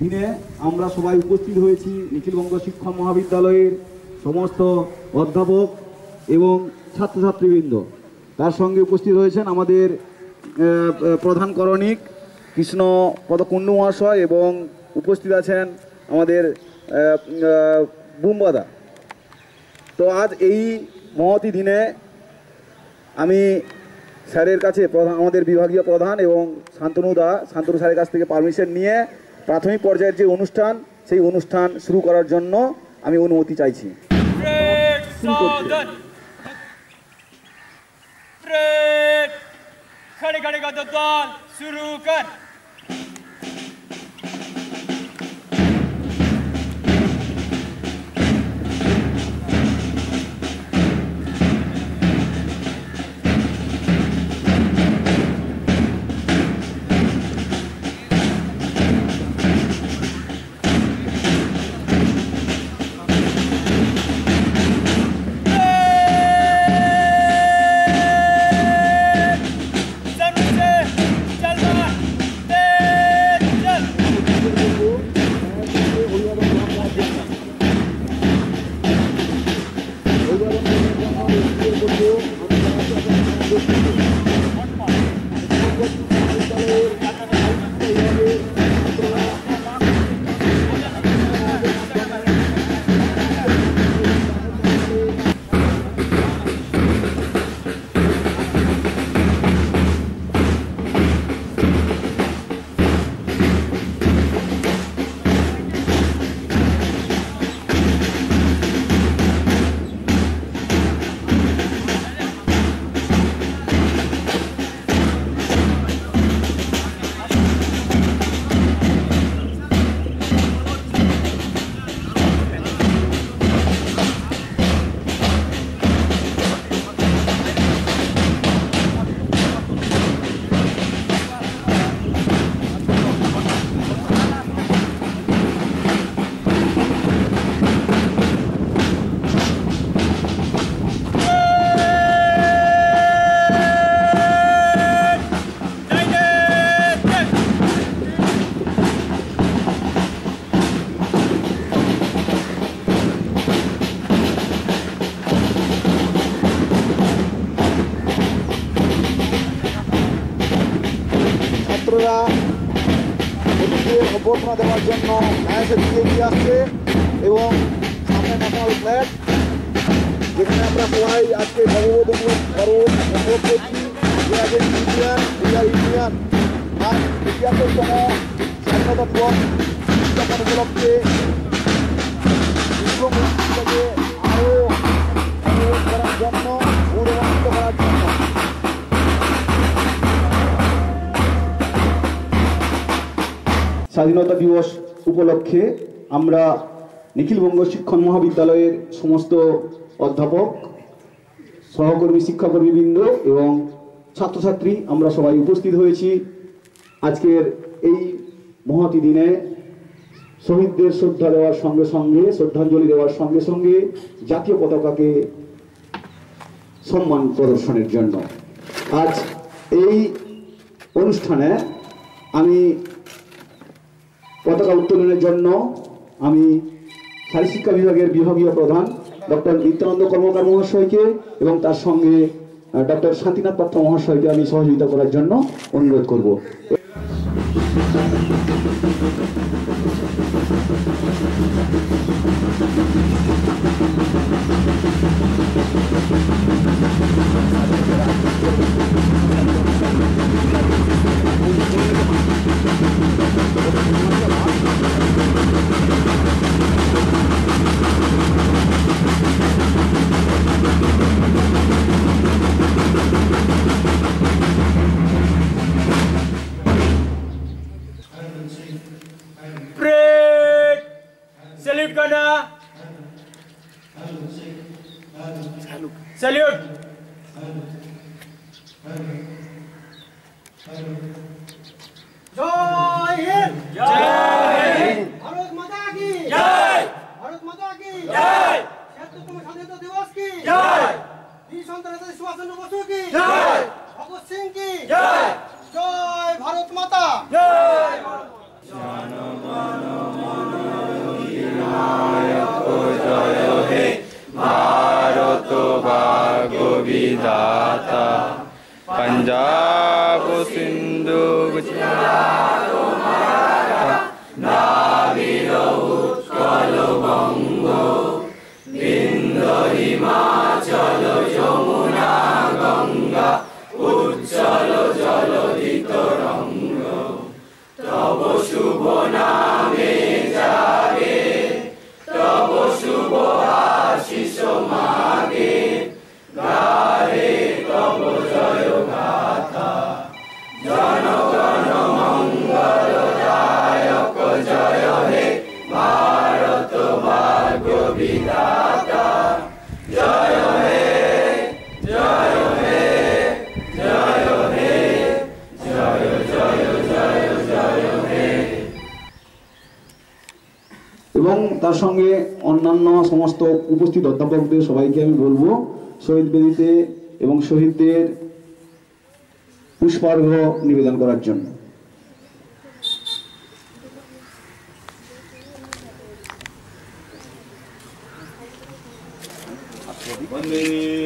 দিনে আমরা সবাই উপস্থিত হয়েছি নিখিলবঙ্গ শিক্ষা মহাবিদ্যালয়ের সমস্ত অধ্যাপক এবং ছাত্রছাত্রীবৃন্দ। তার সঙ্গে উপস্থিত হয়েছেন আমাদের প্রধান করণিক কৃষ্ণ পদকুণ্ডু মহাশয় এবং উপস্থিত আছেন আমাদের বুম্বাদা। তো আজ এই মহতি দিনে আমি স্যারের কাছে প্রধান, আমাদের বিভাগীয় প্রধান এবং শান্তনু দা, শান্তনু স্যারের কাছ থেকে পারমিশন নিয়ে প্রাথমিক পর্যায়ের যে অনুষ্ঠান সেই অনুষ্ঠান শুরু করার জন্য আমি অনুমতি চাইছি Fred Southern. Fred खड़े खड़े का दल शुरू कर আমরা নিখিলবঙ্গ শিক্ষণ মহাবিদ্যালয়ের সমস্ত অধ্যাপক, সহকর্মী, শিক্ষাকর্মীবৃন্দ এবং ছাত্রছাত্রী আমরা সবাই উপস্থিত হয়েছি আজকের এই মহতি দিনে। শহীদদের শ্রদ্ধা দেওয়ার সঙ্গে সঙ্গে, শ্রদ্ধাঞ্জলি দেওয়ার সঙ্গে সঙ্গে জাতীয় পতাকাকে সম্মান প্রদর্শনের জন্য। আজ এই অনুষ্ঠানে আমি পতাকা উত্তোলনের জন্য আমি শারীর শিক্ষা বিভাগের বিভাগীয় প্রধান ডক্টর নিত্যানন্দ কর্মকার মহাশয়কে এবং তার সঙ্গে ডক্টর শান্তিনাথ পাত্র মহাশয়কে আমি সহযোগিতা করার জন্য অনুরোধ করব। জয়। ভারত মাতা জয়। হে ভারত পঞ্জাব সিন্ধু গুজরাট এবং তার সঙ্গে অন্যান্য সমস্ত উপস্থিত অধ্যাপকদের সবাইকে আমি বলব শহীদ বেদিতে এবং শহীদদের পুষ্পার্ঘ নিবেদন করার জন্য। বন্দে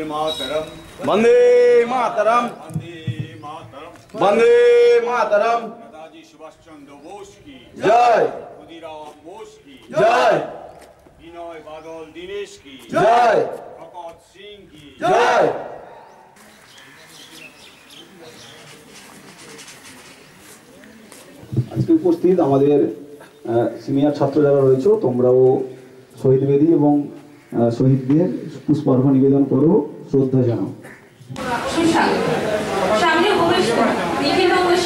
মাতরম। বন্দে মাতরম। বন্দে মাতরম। জয়। আজকে উপস্থিত আমাদের সিনিয়র ছাত্র যারা রয়েছে তোমরাও শহীদ বেদী এবং শহীদদের পুষ্পার্ঘ নিবেদন করো শ্রদ্ধা জানাও।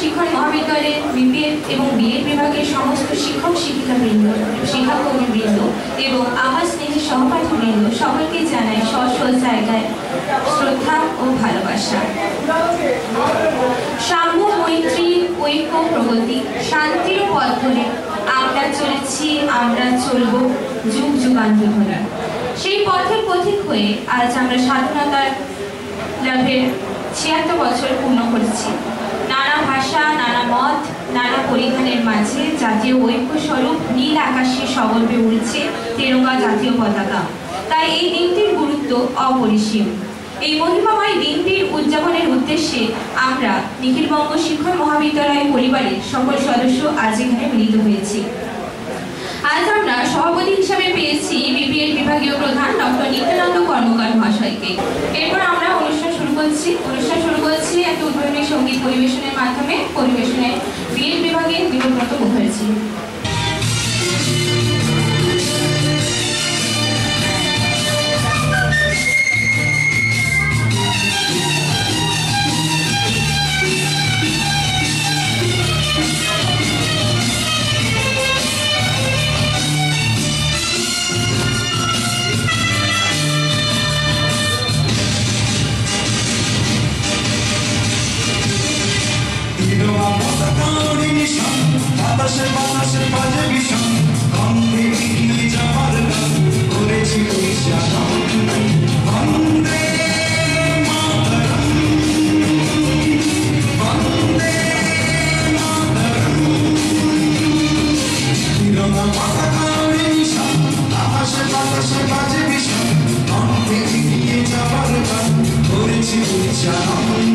শিক্ষণ মহাবিদ্যালয়ের বিপিএড এবং বিএড বিভাগের সমস্ত শিক্ষক শিক্ষিকা বৃন্দ, শিক্ষাকর্মী বৃন্দ এবং আমার স্নেহের সহপাঠী বৃন্দ সকলকে জানাই স্ব জায়গায় শ্রদ্ধা ও ভালোবাসা। সাম্য মৈত্রী ঐক্য প্রগতি, শান্তির পথ ধরে আমরা চলেছি, আমরা চলব যুগ যুগান্তর। সেই পথের পথিক হয়ে আজ আমরা স্বাধীনতার লাভের ছিয়াত্তর বছর পূর্ণ করেছি। ভাষা, নানা মত, নানা পরিধানের মাঝে জাতীয় ঐক্য স্বরূপ নীল আকাশে সগর্বে উড়ছে তেরঙ্গা জাতীয় পতাকা। তাই এই দিনটির গুরুত্ব অপরিসীম। এই মহিমাময় দিনটির উদযাপনের উদ্দেশ্যে আমরা নিখিলবঙ্গ শিক্ষণ মহাবিদ্যালয় পরিবারের সকল সদস্য আজ এখানে মিলিত হয়েছি। আজ আমরা সভাপতি হিসাবে পেয়েছি বিপিএল বিভাগীয় প্রধান ডক্টর নিত্যানন্দ কর্মকার মহাশয়কে। এরপর আমরা অনুষ্ঠান করছি অনুষ্ঠান শুরু করছি একটা উদ্বোধনী সংগীত পরিবেশনের মাধ্যমে। পরিবেশনে বিএড বিভাগে বিনোদনত মুখার্জি বাতাসে বাতাসে বাজে ভীষণ। গন্ধে এগিয়ে যাবার গান করেছি বন্দে বাতাসে বাজে ভীষণ গন্ধে এগিয়ে যাবার গান করেছি উচ্চারণ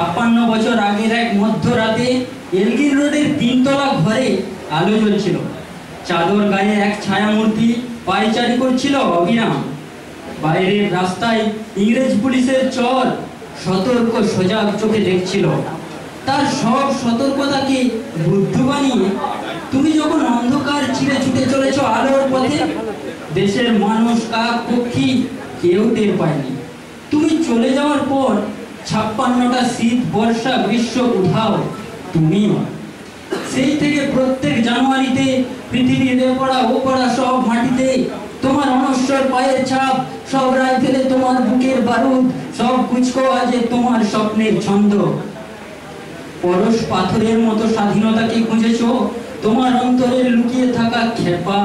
ছাপ্পান্ন বছর আগের এক মধ্যরাতে এলগিন রোডের তিনতলা ঘরে আলো জ্বলছিল। চাদর গায়ে এক ছায়ামূর্তি পায়চারি করছিল অবিরাম বাইরের রাস্তায় ইংরেজ পুলিশের চর সতর্ক সজাগ চোখে দেখছিল। তার সব সতর্কতাকে বুদ্ধ বানিয়ে তুমি যখন অন্ধকার চিরে ছুটে চলেছ আলোর পথে, দেশের মানুষ কাক পক্ষী কেউ টের পায়নি। তুমি চলে যাওয়ার পর ছাপ্পান্নটা শীত, বর্ষা, গ্রীষ্ম, উধাও তুমিও সেই থেকে প্রত্যেক জানুয়ারিতে পৃথিবীর এপড়া, ওপড়া সব মাটিতে তোমার অনশ্বর পায়ের ছাপ, সব রাইফেলে তোমার বুকের বারুদ, সব কুচকো আজে তোমার স্বপ্নের ছন্দ। পরশ পাথরের মতো স্বাধীনতাকে খুঁজেছ, তোমার অন্তরের লুকিয়ে থাকা খেপা।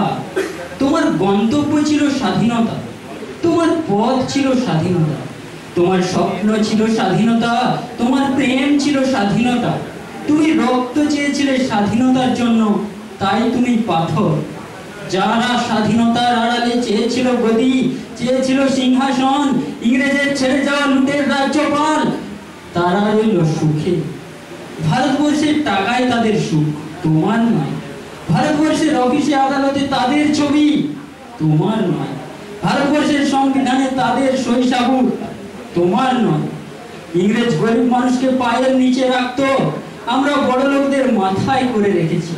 তোমার গন্তব্য ছিল স্বাধীনতা, তোমার পথ ছিল স্বাধীনতা। তোমার স্বপ্ন ছিল স্বাধীনতা, তোমার প্রেম ছিল স্বাধীনতা। তুমি রক্ত চেয়েছিলে স্বাধীনতার জন্য, তাই তুমি পাথর। যারা স্বাধীনতার আড়ালে চেয়েছিল গদি, চেয়েছিল সিংহাসন, ইংরেজের ছেড়ে যাওয়া লুটের রাজ্যপাল, তারা রইল সুখে। ভারতবর্ষের টাকায় তাদের সুখ তোমার নয়। ভারতবর্ষের অফিসে আদালতে তাদের ছবি তোমার নয়। ভারতবর্ষের সংবিধানে তাদের শৈশাবুক তোমার নয়। ইংরেজ গরিব মানুষকে পায়ের নিচে রাখতো। আমরা বড় লোকদের মাথায় করে রেখেছি।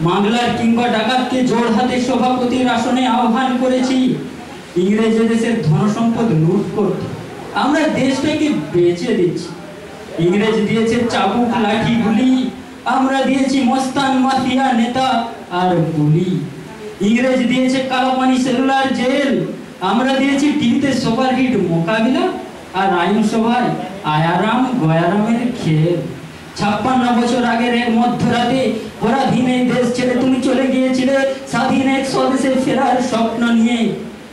মামলার কিংবা ডাকাতকে জোর হাতে সভাপতির আসনে আহ্বান করেছি। ইংরেজ দেশের ধনসম্পদ লুট করত। আমরা দেশটাকে বেচে দিচ্ছি। ইংরেজ দিয়েছে চাবুক, লাঠি, গুলি। আমরা দিয়েছি মস্তান মাফিয়া নেতা আর গুলি। ইংরেজ দিয়েছে কালাপানি সেলুলার জেল। আমরা দিয়েছি টিভিতে সুপার হিট মোকাবিলা। আর আইনসভায় আয়ারাম, গয়ারামের খেল। ছাপ্পান্ন বছর আগের এক মধ্যরাতে, পরাধীন এই দেশ ছেড়ে তুমি চলে গিয়েছিলে স্বাধীন এক স্বদেশে ফেরার স্বপ্ন নিয়ে।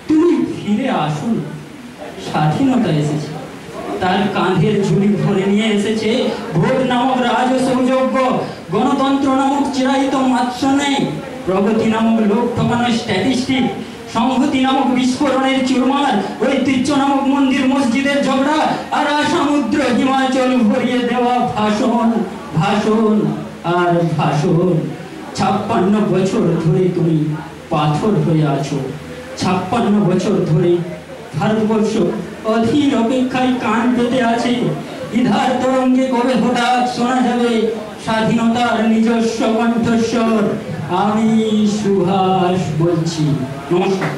তুমি ফিরে আসুন, স্বাধীনতা এসেছে। তার কাঁধের ঝুলি ভরে নিয়ে এসেছে ভোট নামক রাজ সৌযোগ্য গণতন্ত্র নামক চিরায়িত নেই প্রগতি নামক লোক ঠকানো স্ট্যাটিস্টিক সংহতি নামক বিস্ফোরণের চুরমার ঐতিহ্য নামক মন্দির মসজিদের ঝগড়া আর সমুদ্র হিমাচল ভরিয়ে দেওয়া ভাষণ ভাষণ আর ভাষণ। ছাপ্পান্ন বছর ধরে তুমি পাথর হয়ে আছো। ছাপ্পান্ন বছর ধরে ভারতবর্ষ অধীর অপেক্ষায় কান পেতে আছে। ইধার তরঙ্গে কবে হঠাৎ শোনা যাবে স্বাধীনতার নিজস্ব কণ্ঠস্বর? আমি সুভাষ বলছি। নমস্কার।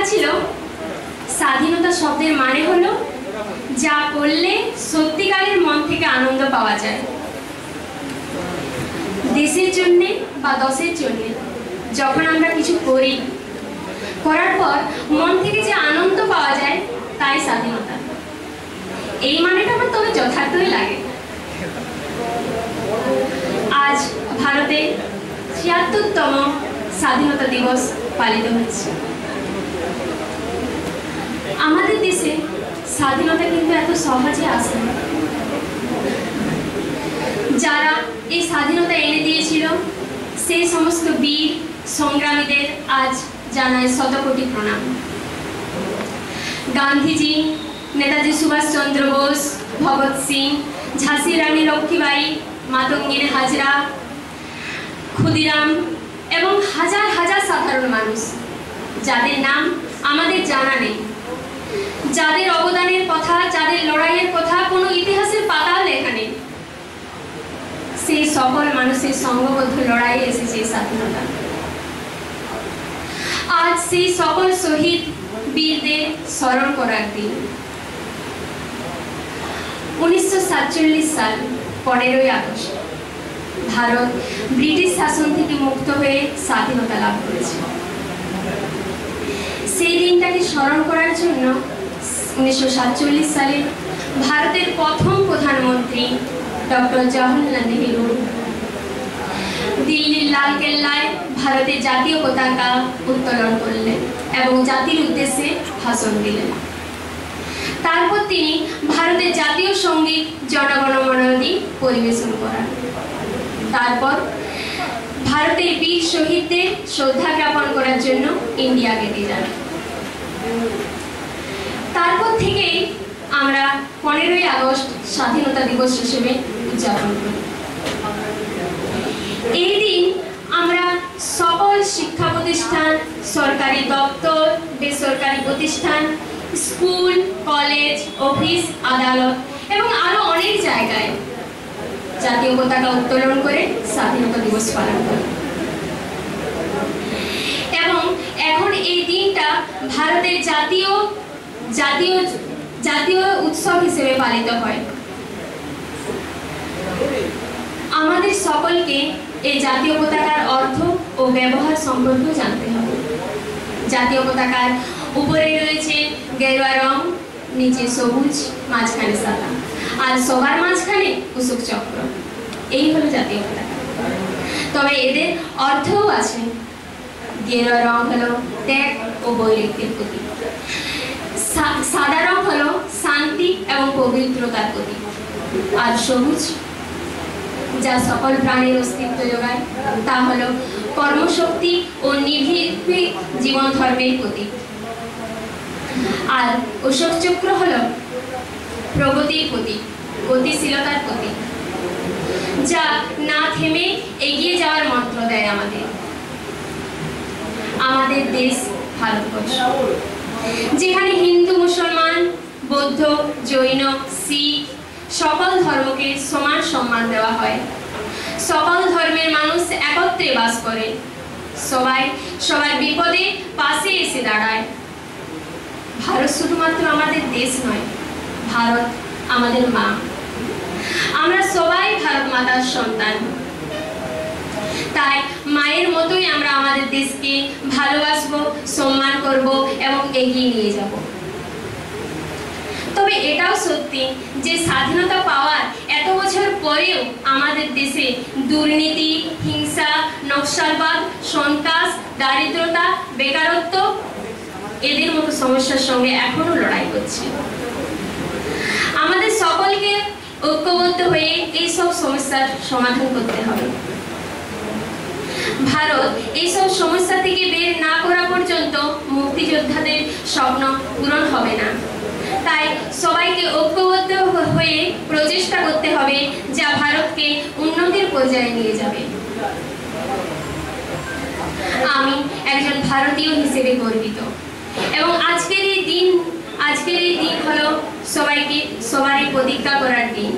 লেখা ছিল, স্বাধীনতা শব্দের মানে হলো যা করলে সত্যিকারের মন থেকে আনন্দ পাওয়া যায়। দেশের জন্যে বা দশের জন্যে, যখন আমরা কিছু করি, করার পর মন থেকে যে আনন্দ পাওয়া যায়, তাই স্বাধীনতা। এই মানেটা আমার তবে যথার্থই লাগে। আজ ভারতে ছিয়াত্তরতম স্বাধীনতা দিবস পালিত হচ্ছে। আমাদের দেশে স্বাধীনতা কিন্তু এত সহজে আসে না। যারা এই স্বাধীনতা এনে দিয়েছিল, সেই সমস্ত বীর সংগ্রামীদের আজ জানায় শতকোটি প্রণাম। গান্ধীজি, নেতাজি সুভাষচন্দ্র বোস, ভগৎ সিং ঝাঁসি রানী লক্ষ্মীবাই মাতঙ্গিনী হাজরা, ক্ষুদিরাম এবং হাজার হাজার সাধারণ মানুষ, যাদের নাম আমাদের জানা নেই। যাদের অবদানের কথা, যাদের লড়াইয়ের কথা, কোনো ইতিহাসের পাতাও লেখা নেই। সেই সকল মানুষের সংঘবদ্ধ লড়াই এসেছে স্বাধীনতা। আজ সেই সকল শহীদ বীরদের স্মরণ করার দিন। উনিশশো সাতচল্লিশ সাল, পনেরোই আগস্ট, ভারত ব্রিটিশ শাসন থেকে মুক্ত হয়ে স্বাধীনতা লাভ করেছে। সেই দিনটাকে স্মরণ করার জন্য উনিশশো সাতচল্লিশ সালে ভারতের প্রথম প্রধানমন্ত্রী ডক্টর জওহরলাল নেহেরু। দিল্লির লাল কেল্লায় ভারতের জাতীয় পতাকা উত্তোলন করলেন এবং জাতির উদ্দেশ্যে ভাষণ দিলেন। তারপর তিনি ভারতের জাতীয় সংগীত জনগণমনাদি পরিবেশন করান। তারপর ভারতের বীর শহীদদের শ্রদ্ধা জ্ঞাপন করার জন্য ইন্ডিয়া গেটে যান তারপর থেকেই আমরা পনেরোই আগস্ট স্বাধীনতা দিবস হিসেবে উদযাপন করি। এই দিন আমরা সকল শিক্ষা প্রতিষ্ঠান, সরকারি দপ্তর, বেসরকারি প্রতিষ্ঠান, স্কুল, কলেজ, অফিস, আদালত এবং আরও অনেক জায়গায় জাতীয় পতাকা উত্তোলন করে স্বাধীনতা দিবস পালন করি। এবং এখন এই দিনটা ভারতের জাতীয় জাতীয় জাতীয় উৎসব হিসেবে পালিত হয়। আমাদের সকলকে এই জাতীয় পতাকার অর্থ ও ব্যবহার সম্পর্কে জানতে হবে। জাতীয় পতাকার উপরে রয়েছে গেরুয়া রং, নিচে সবুজ, মাঝখানে সাদা। আর সবার মাঝখানে কুসুক চক্র। এই হলো জাতীয় পতাকা। তবে এদের অর্থও আছে। গেরুয়া রং হলো ত্যাগ ও বৈরাগ্যের প্রতীক। সাদা রং হলো শান্তি এবং পবিত্রতার প্রতীক। আর সবুজ, যা সকল প্রাণীর অস্তিত্ব যোগায়, তা হলো কর্মশক্তি ও নির্ভীক জীবন ধর্মের প্রতীক। আর অশোক চক্র হল প্রগতির প্রতীক, গতিশীলতার প্রতীক, যা না থেমে এগিয়ে যাওয়ার মন্ত্র দেয় আমাদের। আমাদের দেশ ভারতবর্ষ। যেখানে হিন্দু, মুসলমান, বৌদ্ধ, জৈন, শিখ সকল ধর্মকে সমান সম্মান দেওয়া হয়। সকল ধর্মের মানুষ একত্রে বাস করে। সবাই সবার বিপদে পাশে এসে দাঁড়ায়। ভারত শুধুমাত্র আমাদের দেশ নয়, ভারত আমাদের মা। আমরা সবাই ভারত মাতার সন্তান। তাই মায়ের মতোই আমরা আমাদের দেশকে ভালোবাসবো, সম্মান করব এবং এগিয়ে নিয়ে যাব। তবে এটাও সত্যি যে স্বাধীনতা পাওয়ার এত বছর পরেও আমাদের দেশে দুর্নীতি, হিংসা, নকশালবাদ, সন্ত্রাস, দারিদ্রতা, বেকারত্ব এদের মতো সমস্যার সঙ্গে এখনও লড়াই করছে। আমাদের সকলকে ঐক্যবদ্ধ হয়ে এই সব সমস্যার সমাধান করতে হবে। ভারত, এইসব সমস্যা থেকে বের না করা পর্যন্ত মুক্তিযোদ্ধাদের স্বপ্ন পূরণ হবে না। তাই সবাইকে ঐক্যবদ্ধ হয়ে প্রচেষ্টা করতে হবে যা ভারতকে উন্নতির পর্যায়ে নিয়ে যাবে। আমি একজন ভারতীয় হিসেবে গর্বিত। এবং আজকের এই দিন, আজকের এই দিন হলো সবাইকে, সবারই প্রতিজ্ঞা করার দিন।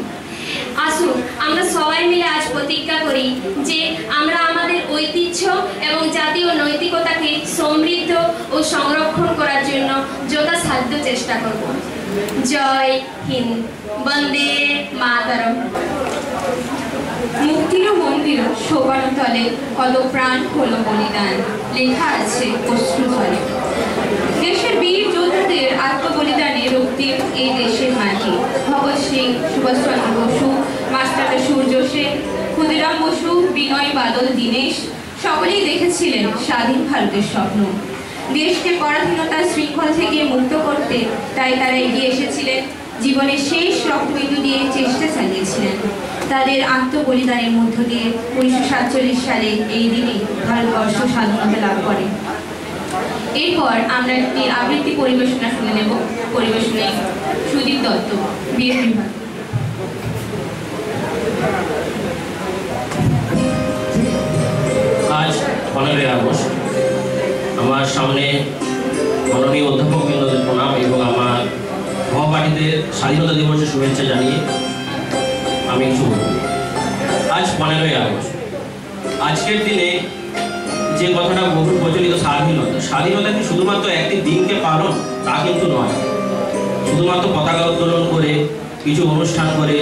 আসুন, আমরা সবাই মিলে আজ প্রতিজ্ঞা করি যে আমরা আমাদের ঐতিহ্য এবং জাতীয় নৈতিকতাকে সমৃদ্ধ ও সংরক্ষণ করার জন্য যথাসাধ্য চেষ্টা করব। জয় হিন্দ। বন্দে মাতরম। মুক্তির মন্দির শোভার তলে কত প্রাণ হলো বলিদান। লেখা আছে অশ্রুফলে দেশের বীর যোদ্ধাদের আত্মবলিদানে রক্তিম এই দেশের মাটি। ভগৎ সিং সুভাষচন্দ্র বসু, মাস্টার সূর্য সেন, ক্ষুদিরাম বসু, বিনয় বাদল, দীনেশ, সকলেই দেখেছিলেন স্বাধীন ভারতের স্বপ্ন। দেশকে পরাধীনতার শৃঙ্খল থেকে মুক্ত করতে তাই তারা এগিয়ে এসেছিলেন, জীবনের শেষ রক্তবিন্দু দিয়ে চেষ্টা চালিয়েছিলেন। তাদের আত্মবলিদানের মধ্য দিয়ে উনিশশো সাতচল্লিশ সালে এই দিনে ভারতবর্ষ স্বাধীনতা লাভ করে। এরপর আমরা একটি আবৃত্তি পরিবেশনা শুনে নেব। পরিবেশনে সুদীপ দত্ত বিয়ে আজ পনেরোই আগস্ট। আমার সামনে মাননীয় অধ্যাপক বৃন্দদের প্রণাম এবং আমার সহপাঠীদের স্বাধীনতা দিবসের শুভেচ্ছা জানিয়ে আমি কিছু আজ পনেরোই আগস্ট। আজকের দিনে যে কথাটা বহু প্রচলিত স্বাধীনতা। স্বাধীনতা কি শুধুমাত্র একটি দিনকে পালন? তা কিন্তু নয়। শুধুমাত্র পতাকা উত্তোলন করে, কিছু অনুষ্ঠান করে,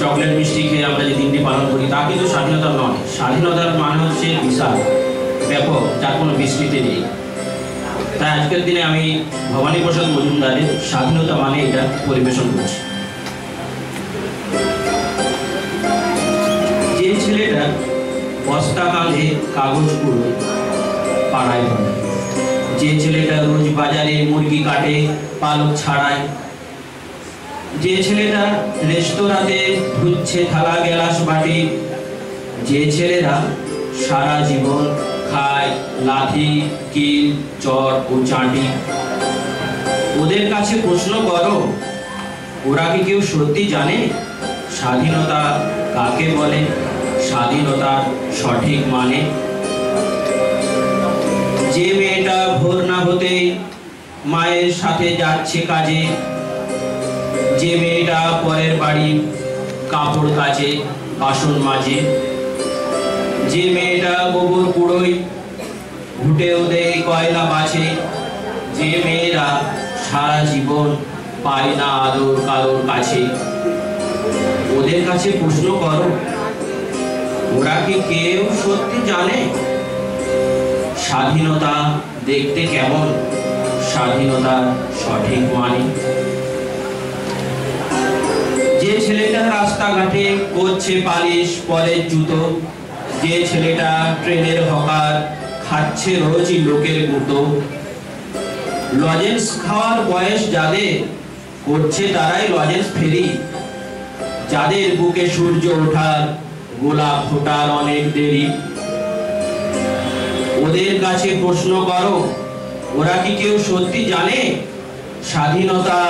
চকলেট মিষ্টি খেয়ে আমরা যে দিনটি পালন করি, তা কিন্তু স্বাধীনতা নয়। স্বাধীনতার মানে হচ্ছে বিশাল, ব্যাপক, যার কোনো বিস্তৃতি নেই। তাই আজকের দিনে আমি ভবানী প্রসাদ মজুমদারের স্বাধীনতা মানে এটা পরিবেশন করছি। যে ছেলেটা বস্তা কাঁধে কাগজ পুরো পাড়ায় ধরে যে ছেলেটা রোজ বাজারে মুরগি কাটে, পালক ছাড়ায়। যে ছেলেটা রেস্তোরাঁতে ধুচ্ছে থালা গেলাস বাটি। যে ছেলেরা সারা জীবন খায় লাঠি কিল, চর ও চাঁটি ওদের কাছে প্রশ্ন করো, ওরা কি কেউ সত্যি জানে? স্বাধীনতা কাকে বলে? স্বাধীনতার সঠিক মানে? যে মেয়েটা ভোর না হতেই মায়ের সাথে যাচ্ছে কাজে, যে মেয়েটা পরের বাড়ি কাপড় কাচে, বাসন মাজে, যে মেয়েটা গোবর কুড়োয় ঘুটেও দেয় কয়লা বাছে, যে মেয়েরা সারা জীবন পায় না আদর কারোর কাছে। ওদের কাছে প্রশ্ন করো। ওরা কি কেউ সত্যি জানে? স্বাধীনতা দেখতে কেমন? স্বাধীনতার সঠিক মানে? যে ছেলেটা রাস্তাঘাটে করছে পালিশ, পরে জুতো, যে ছেলেটা ট্রেনের হকার, খাচ্ছে রোজই লোকের গুঁতো। লজেন্স খাওয়ার বয়স যাদের, করছে তারাই লজেন্স ফেরি। যাদের বুকে সূর্য ওঠার গোলাপ ফোটার অনেক দেরি। ওদের কাছে প্রশ্ন করো, ওরা কি কেউ সত্যি জানে? স্বাধীনতা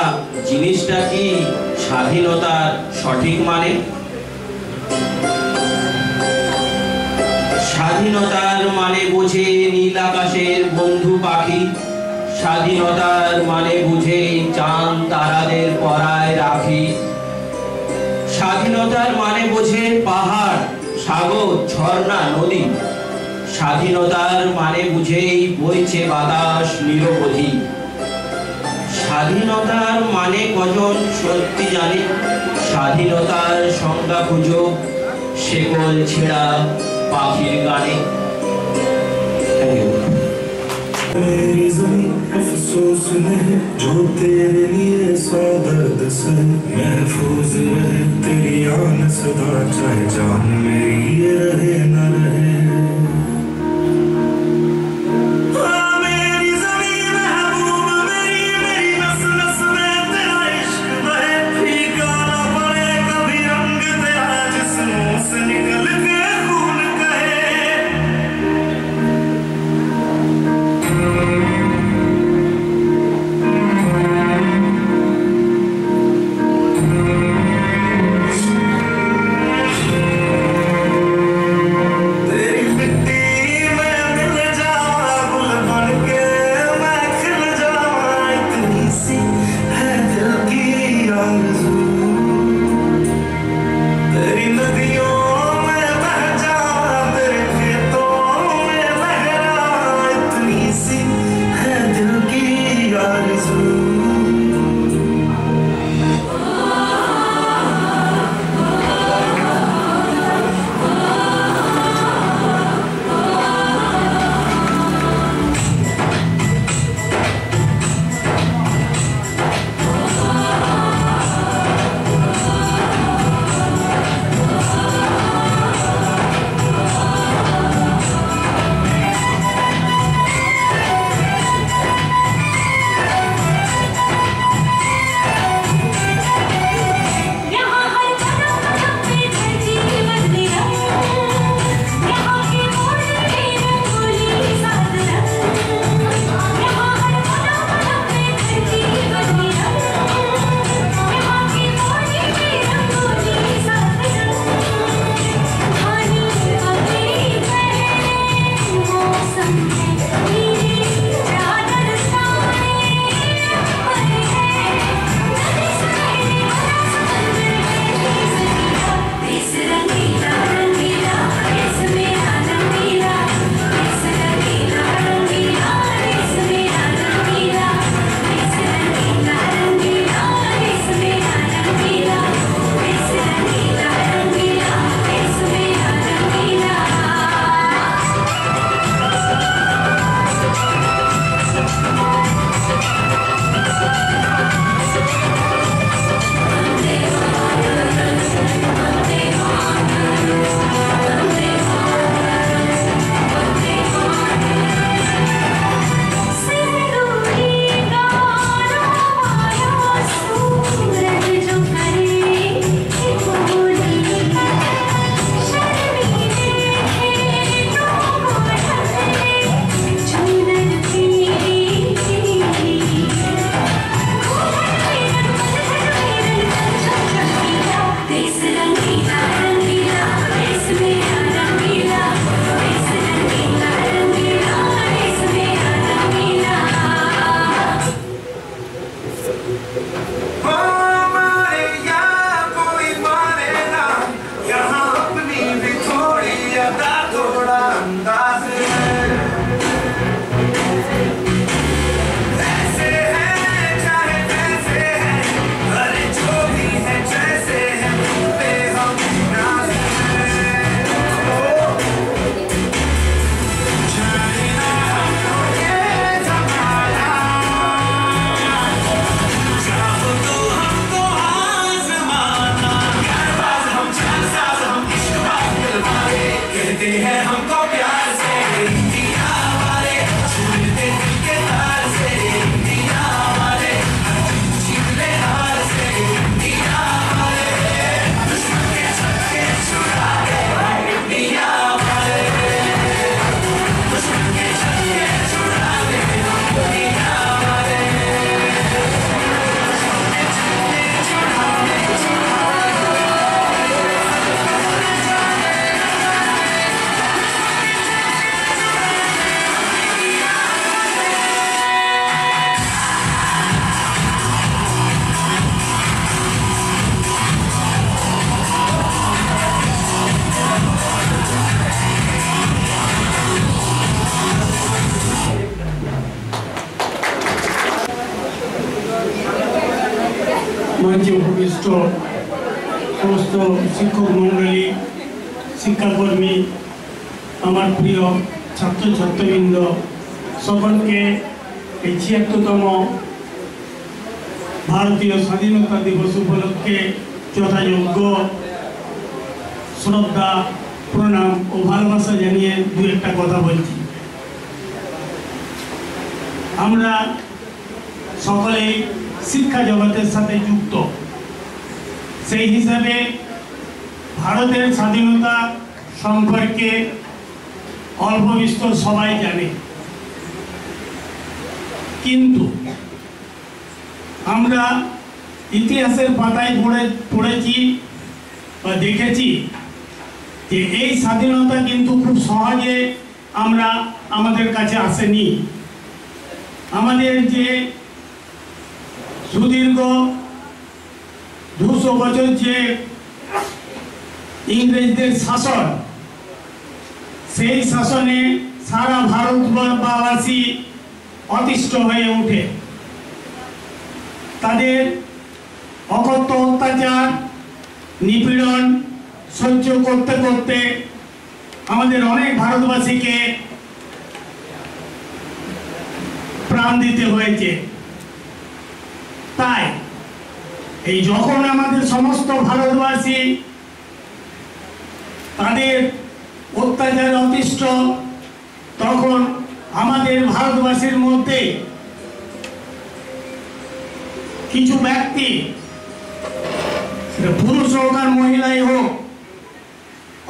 জিনিসটা কি স্বাধীনতার সঠিক মানে? স্বাধীনতার মানে বোঝে নীল আকাশের বন্ধু পাখি। স্বাধীনতার মানে বুঝে চাঁদ তারাদের পরায় রাখি। স্বাধীনতার মানে বোঝে পাহাড়, সাগর, ঝর্ণা, নদী। স্বাধীনতার মানে বুঝেই বইছে বাতাস নিরবধি। স্বাধীনতার মানে কজন সত্যি জানে? স্বাধীনতার সংজ্ঞা খুঁজো, শেকল ছেঁড়া পাখির গানে. मेरी जमी अफसोस नहीं जो तेरे लिए सौ दर्द से। महफूज रहे, तेरी आन सदा, चाहे जान मेरी ये रहे, न रहे। अंदाज़ সমস্ত শিক্ষক মণ্ডলী, শিক্ষাকর্মী, আমার প্রিয় ছাত্রছাত্রবৃন্দ, সকলকে এই ছিয়াত্তরতম ভারতীয় স্বাধীনতা দিবস উপলক্ষে যথাযোগ্য শ্রদ্ধা, প্রণাম ও ভালোবাসা জানিয়ে দু একটা কথা বলছি। আমরা সকলেই শিক্ষা জগতের সাথে যুক্ত। সেই হিসাবে ভারতের স্বাধীনতা সম্পর্কে অল্প বিস্তর সবাই জানে। কিন্তু আমরা ইতিহাসের পাতায় পড়ে, পড়েছি বা দেখেছি যে এই স্বাধীনতা কিন্তু খুব সহজে আমরা আমাদের কাছে আসেনি। আমাদের যে সুদীর্ঘ দুশো বছর যে ইংরেজদের শাসন, সেই শাসনে সারা ভারতবাসী অতিষ্ঠ হয়ে ওঠে। তাদের অকথ্য অত্যাচার, নিপীড়ন সহ্য করতে করতে আমাদের অনেক ভারতবাসীকে প্রাণ দিতে হয়েছে। তাই এই যখন আমাদের সমস্ত ভারতবাসী তাদের অত্যাচার, অতিষ্ঠ, তখন আমাদের ভারতবাসীর মধ্যে কিছু ব্যক্তি পুরুষ হোক আর মহিলাই হোক,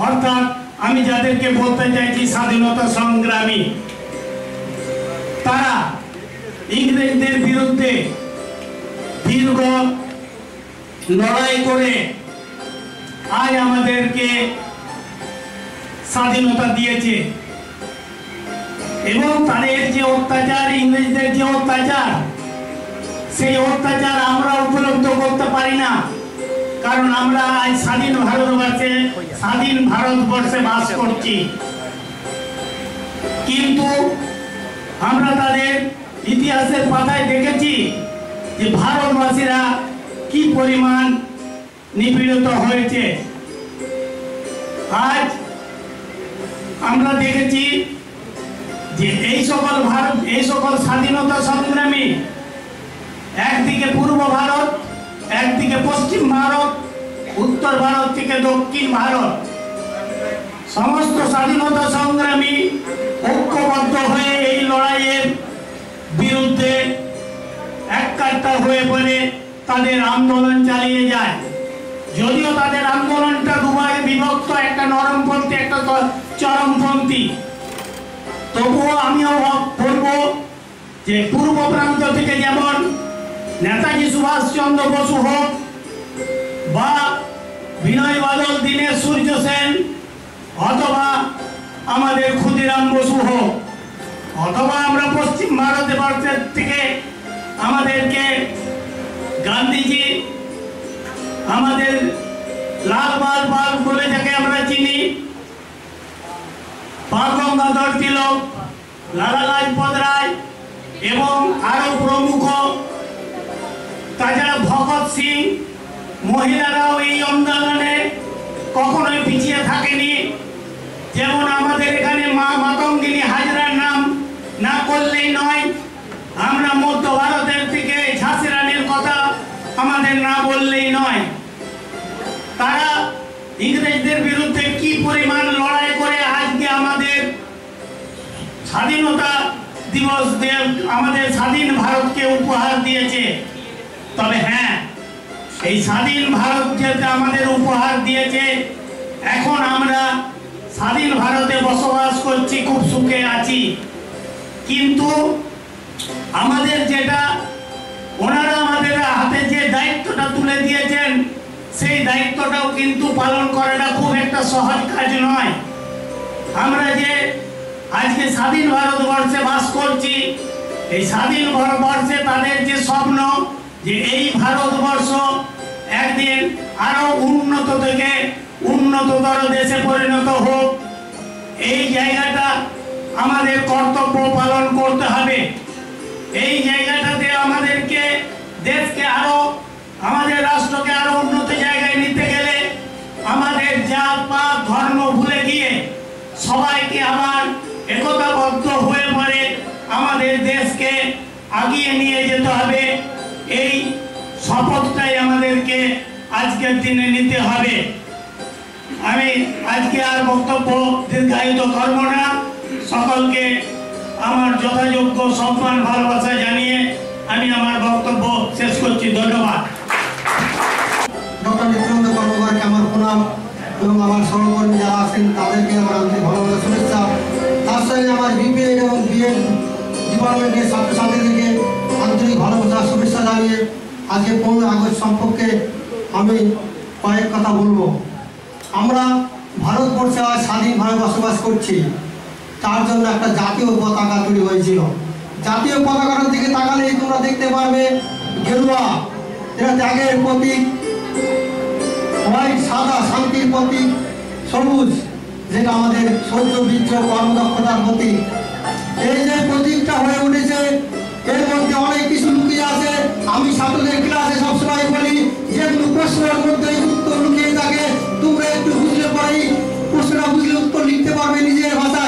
অর্থাৎ আমি যাদেরকে বলতে চাইছি স্বাধীনতা সংগ্রামী, তারা ইংরেজদের বিরুদ্ধে দীর্ঘ লড়াই করে আজ আমাদেরকে স্বাধীনতা দিয়েছে। এবং তাদের যে অত্যাচার, ইংরেজদের যে অত্যাচার, সেই অত্যাচার আমরা উপলব্ধ করতে পারি না। কারণ আমরা আজ স্বাধীন ভারতবর্ষে স্বাধীন ভারতবর্ষে বাস করছি। কিন্তু আমরা তাদের ইতিহাসের পাতায় দেখেছি যে ভারতবাসীরা কি পরিমাণ নিপীড়িত হয়েছে? আজ আমরা দেখেছি যে এই সকল ভারত, এই সকল স্বাধীনতা সংগ্রামী একদিকে পূর্ব ভারত, একদিকে পশ্চিম ভারত, উত্তর ভারত থেকে দক্ষিণ ভারত। সমস্ত স্বাধীনতা সংগ্রামী ঐক্যবদ্ধ হয়ে এই লড়াইয়ের বিরুদ্ধে এককাট্টা হয়ে পড়ে। তাদের আন্দোলন চালিয়ে যায়। যদিও তাদের আন্দোলনটা দুভাগে বিভক্ত, একটা নরমপন্থী, একটা চরমপন্থী। তবুও আমিও বলব যে পূর্ব প্রান্ত থেকে যেমন নেতাজি সুভাষচন্দ্র বসু হোক বা বিনয় বাদল, দীনেশ সূর্য সেন অথবা আমাদের ক্ষুদিরাম বসু হোক, অথবা আমরা পশ্চিম ভারতবর্ষের থেকে আমাদেরকে গান্ধীজি আমাদের লাল বাল বলে যাকে আমরা চিনি গঙ্গাধর তিলক, লালা লাজপত রায় এবং আরও প্রমুখ তাছাড়া ভগৎ সিং, মহিলারাও এই আন্দোলনে কখনোই পিছিয়ে থাকেনি। যেমন আমাদের এখানে মা মাতঙ্গিনী হাজরার নাম না করলেই নয়, আমরা মধ্য ভারতের থেকে ঝাঁসি রানীর কথা আমাদের না বললেই নয়। তারা ইংরেজদের বিরুদ্ধে কি পরিমাণ লড়াই করে আজকে আমাদের স্বাধীনতা দিবস আমাদের স্বাধীন ভারতকে উপহার দিয়েছে? তবে হ্যাঁ এই স্বাধীন ভারত যেটা আমাদের উপহার দিয়েছে, এখন আমরা স্বাধীন ভারতে বসবাস করছি, খুব সুখে আছি। কিন্তু আমাদের যেটা ওনারা আমাদের হাতে যে দায়িত্বটা তুলে দিয়েছেন, সেই দায়িত্বটাও কিন্তু পালন করাটা খুব একটা সহজ কাজ নয়। আমরা যে আজকে স্বাধীন ভারতবর্ষে বাস করছি, এই স্বাধীন ভারতবর্ষে তাদের যে স্বপ্ন, যে এই ভারতবর্ষ একদিন আরও উন্নত থেকে উন্নততর দেশে পরিণত হোক, এই জায়গাটা আমাদের কর্তব্য পালন করতে হবে। এই জায়গাটাতে আমাদেরকে দেশকে আরও, আমাদের রাষ্ট্রকে আরও উন্নত জায়গায় নিতে গেলে আমাদের জাত, পাত, ধর্ম ভুলে গিয়ে সবাইকে আবার একতাবদ্ধ হয়ে পড়ে আমাদের দেশকে আগিয়ে নিয়ে যেতে হবে। এই শপথটাই আমাদেরকে আজকের দিনে নিতে হবে। আমি আজকে আর বক্তব্য দীর্ঘায়িত করব না। সকলকে আমার যথাযোগ্য সম্মান, ভালোবাসা জানিয়ে আমি আমার বক্তব্য শেষ করছি। ধন্যবাদ। ডক্টর নিত্যানন্দ কর্মকারকে আমার প্রণাম এবং আমার সহকর্মী যারা আছেন, তাদেরকে আমার আন্তরিক ভালোবাসা, শুভেচ্ছা। তার সঙ্গে আমার বিপিএড এবং বিএড ডিপার্টমেন্টের ছাত্রছাত্রীদেরকে আন্তরিক ভালোবাসা, শুভেচ্ছা জানিয়ে আজকে পনেরোই আগস্ট সম্পর্কে আমি কয়েক কথা বলব। আমরা ভারতবর্ষে আজ স্বাধীনভাবে বসবাস করছি। তার জন্য একটা জাতীয় পতাকা তৈরি হয়েছিল। জাতীয় পতাকাটার দিকে তাকালেই তোমরা দেখতে পারবে গেরুয়া। এটা ত্যাগের প্রতীক, হোয়াইট, সাদা, শান্তির প্রতীক, সবুজ, যেটা আমাদের সৌর্য বিদ্রোহ কর্মদক্ষতার প্রতীক। এই যে প্রতীকটা হয়ে উঠেছে, এর মধ্যে অনেক কিছু লুকিয়ে আছে। আমি ছাত্রদের ক্লাসে সবসময় বলি, যে প্রশ্নের মধ্যে উত্তর লুকিয়ে থাকে, তোমরা একটু বুঝলে পরেই প্রশ্নটা বুঝলে উত্তর লিখতে পারবে নিজের গেরুয়া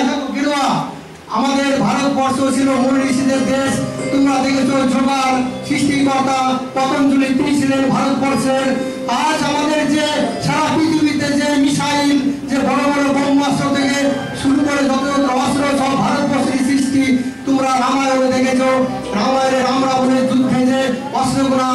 আমাদের ভারতবর্ষ ছিল মনীষীদের দেশ। তোমরা দেখেছ জোগাড় সৃষ্টিকর্তা, পতঞ্জলি তিনি ছিলেন ভারতবর্ষের। আজ আমাদের যে সারা পৃথিবীতে যে মিসাইল, যে বড় বড় ব্রহ্মাস্ত্র থেকে শুরু করে যত যত অস্ত্র সব ভারতবর্ষের সৃষ্টি, তোমরা রামায়ণে দেখেছ। রামায়ণে রাম রাবণের যুদ্ধে যে অস্ত্রগুলা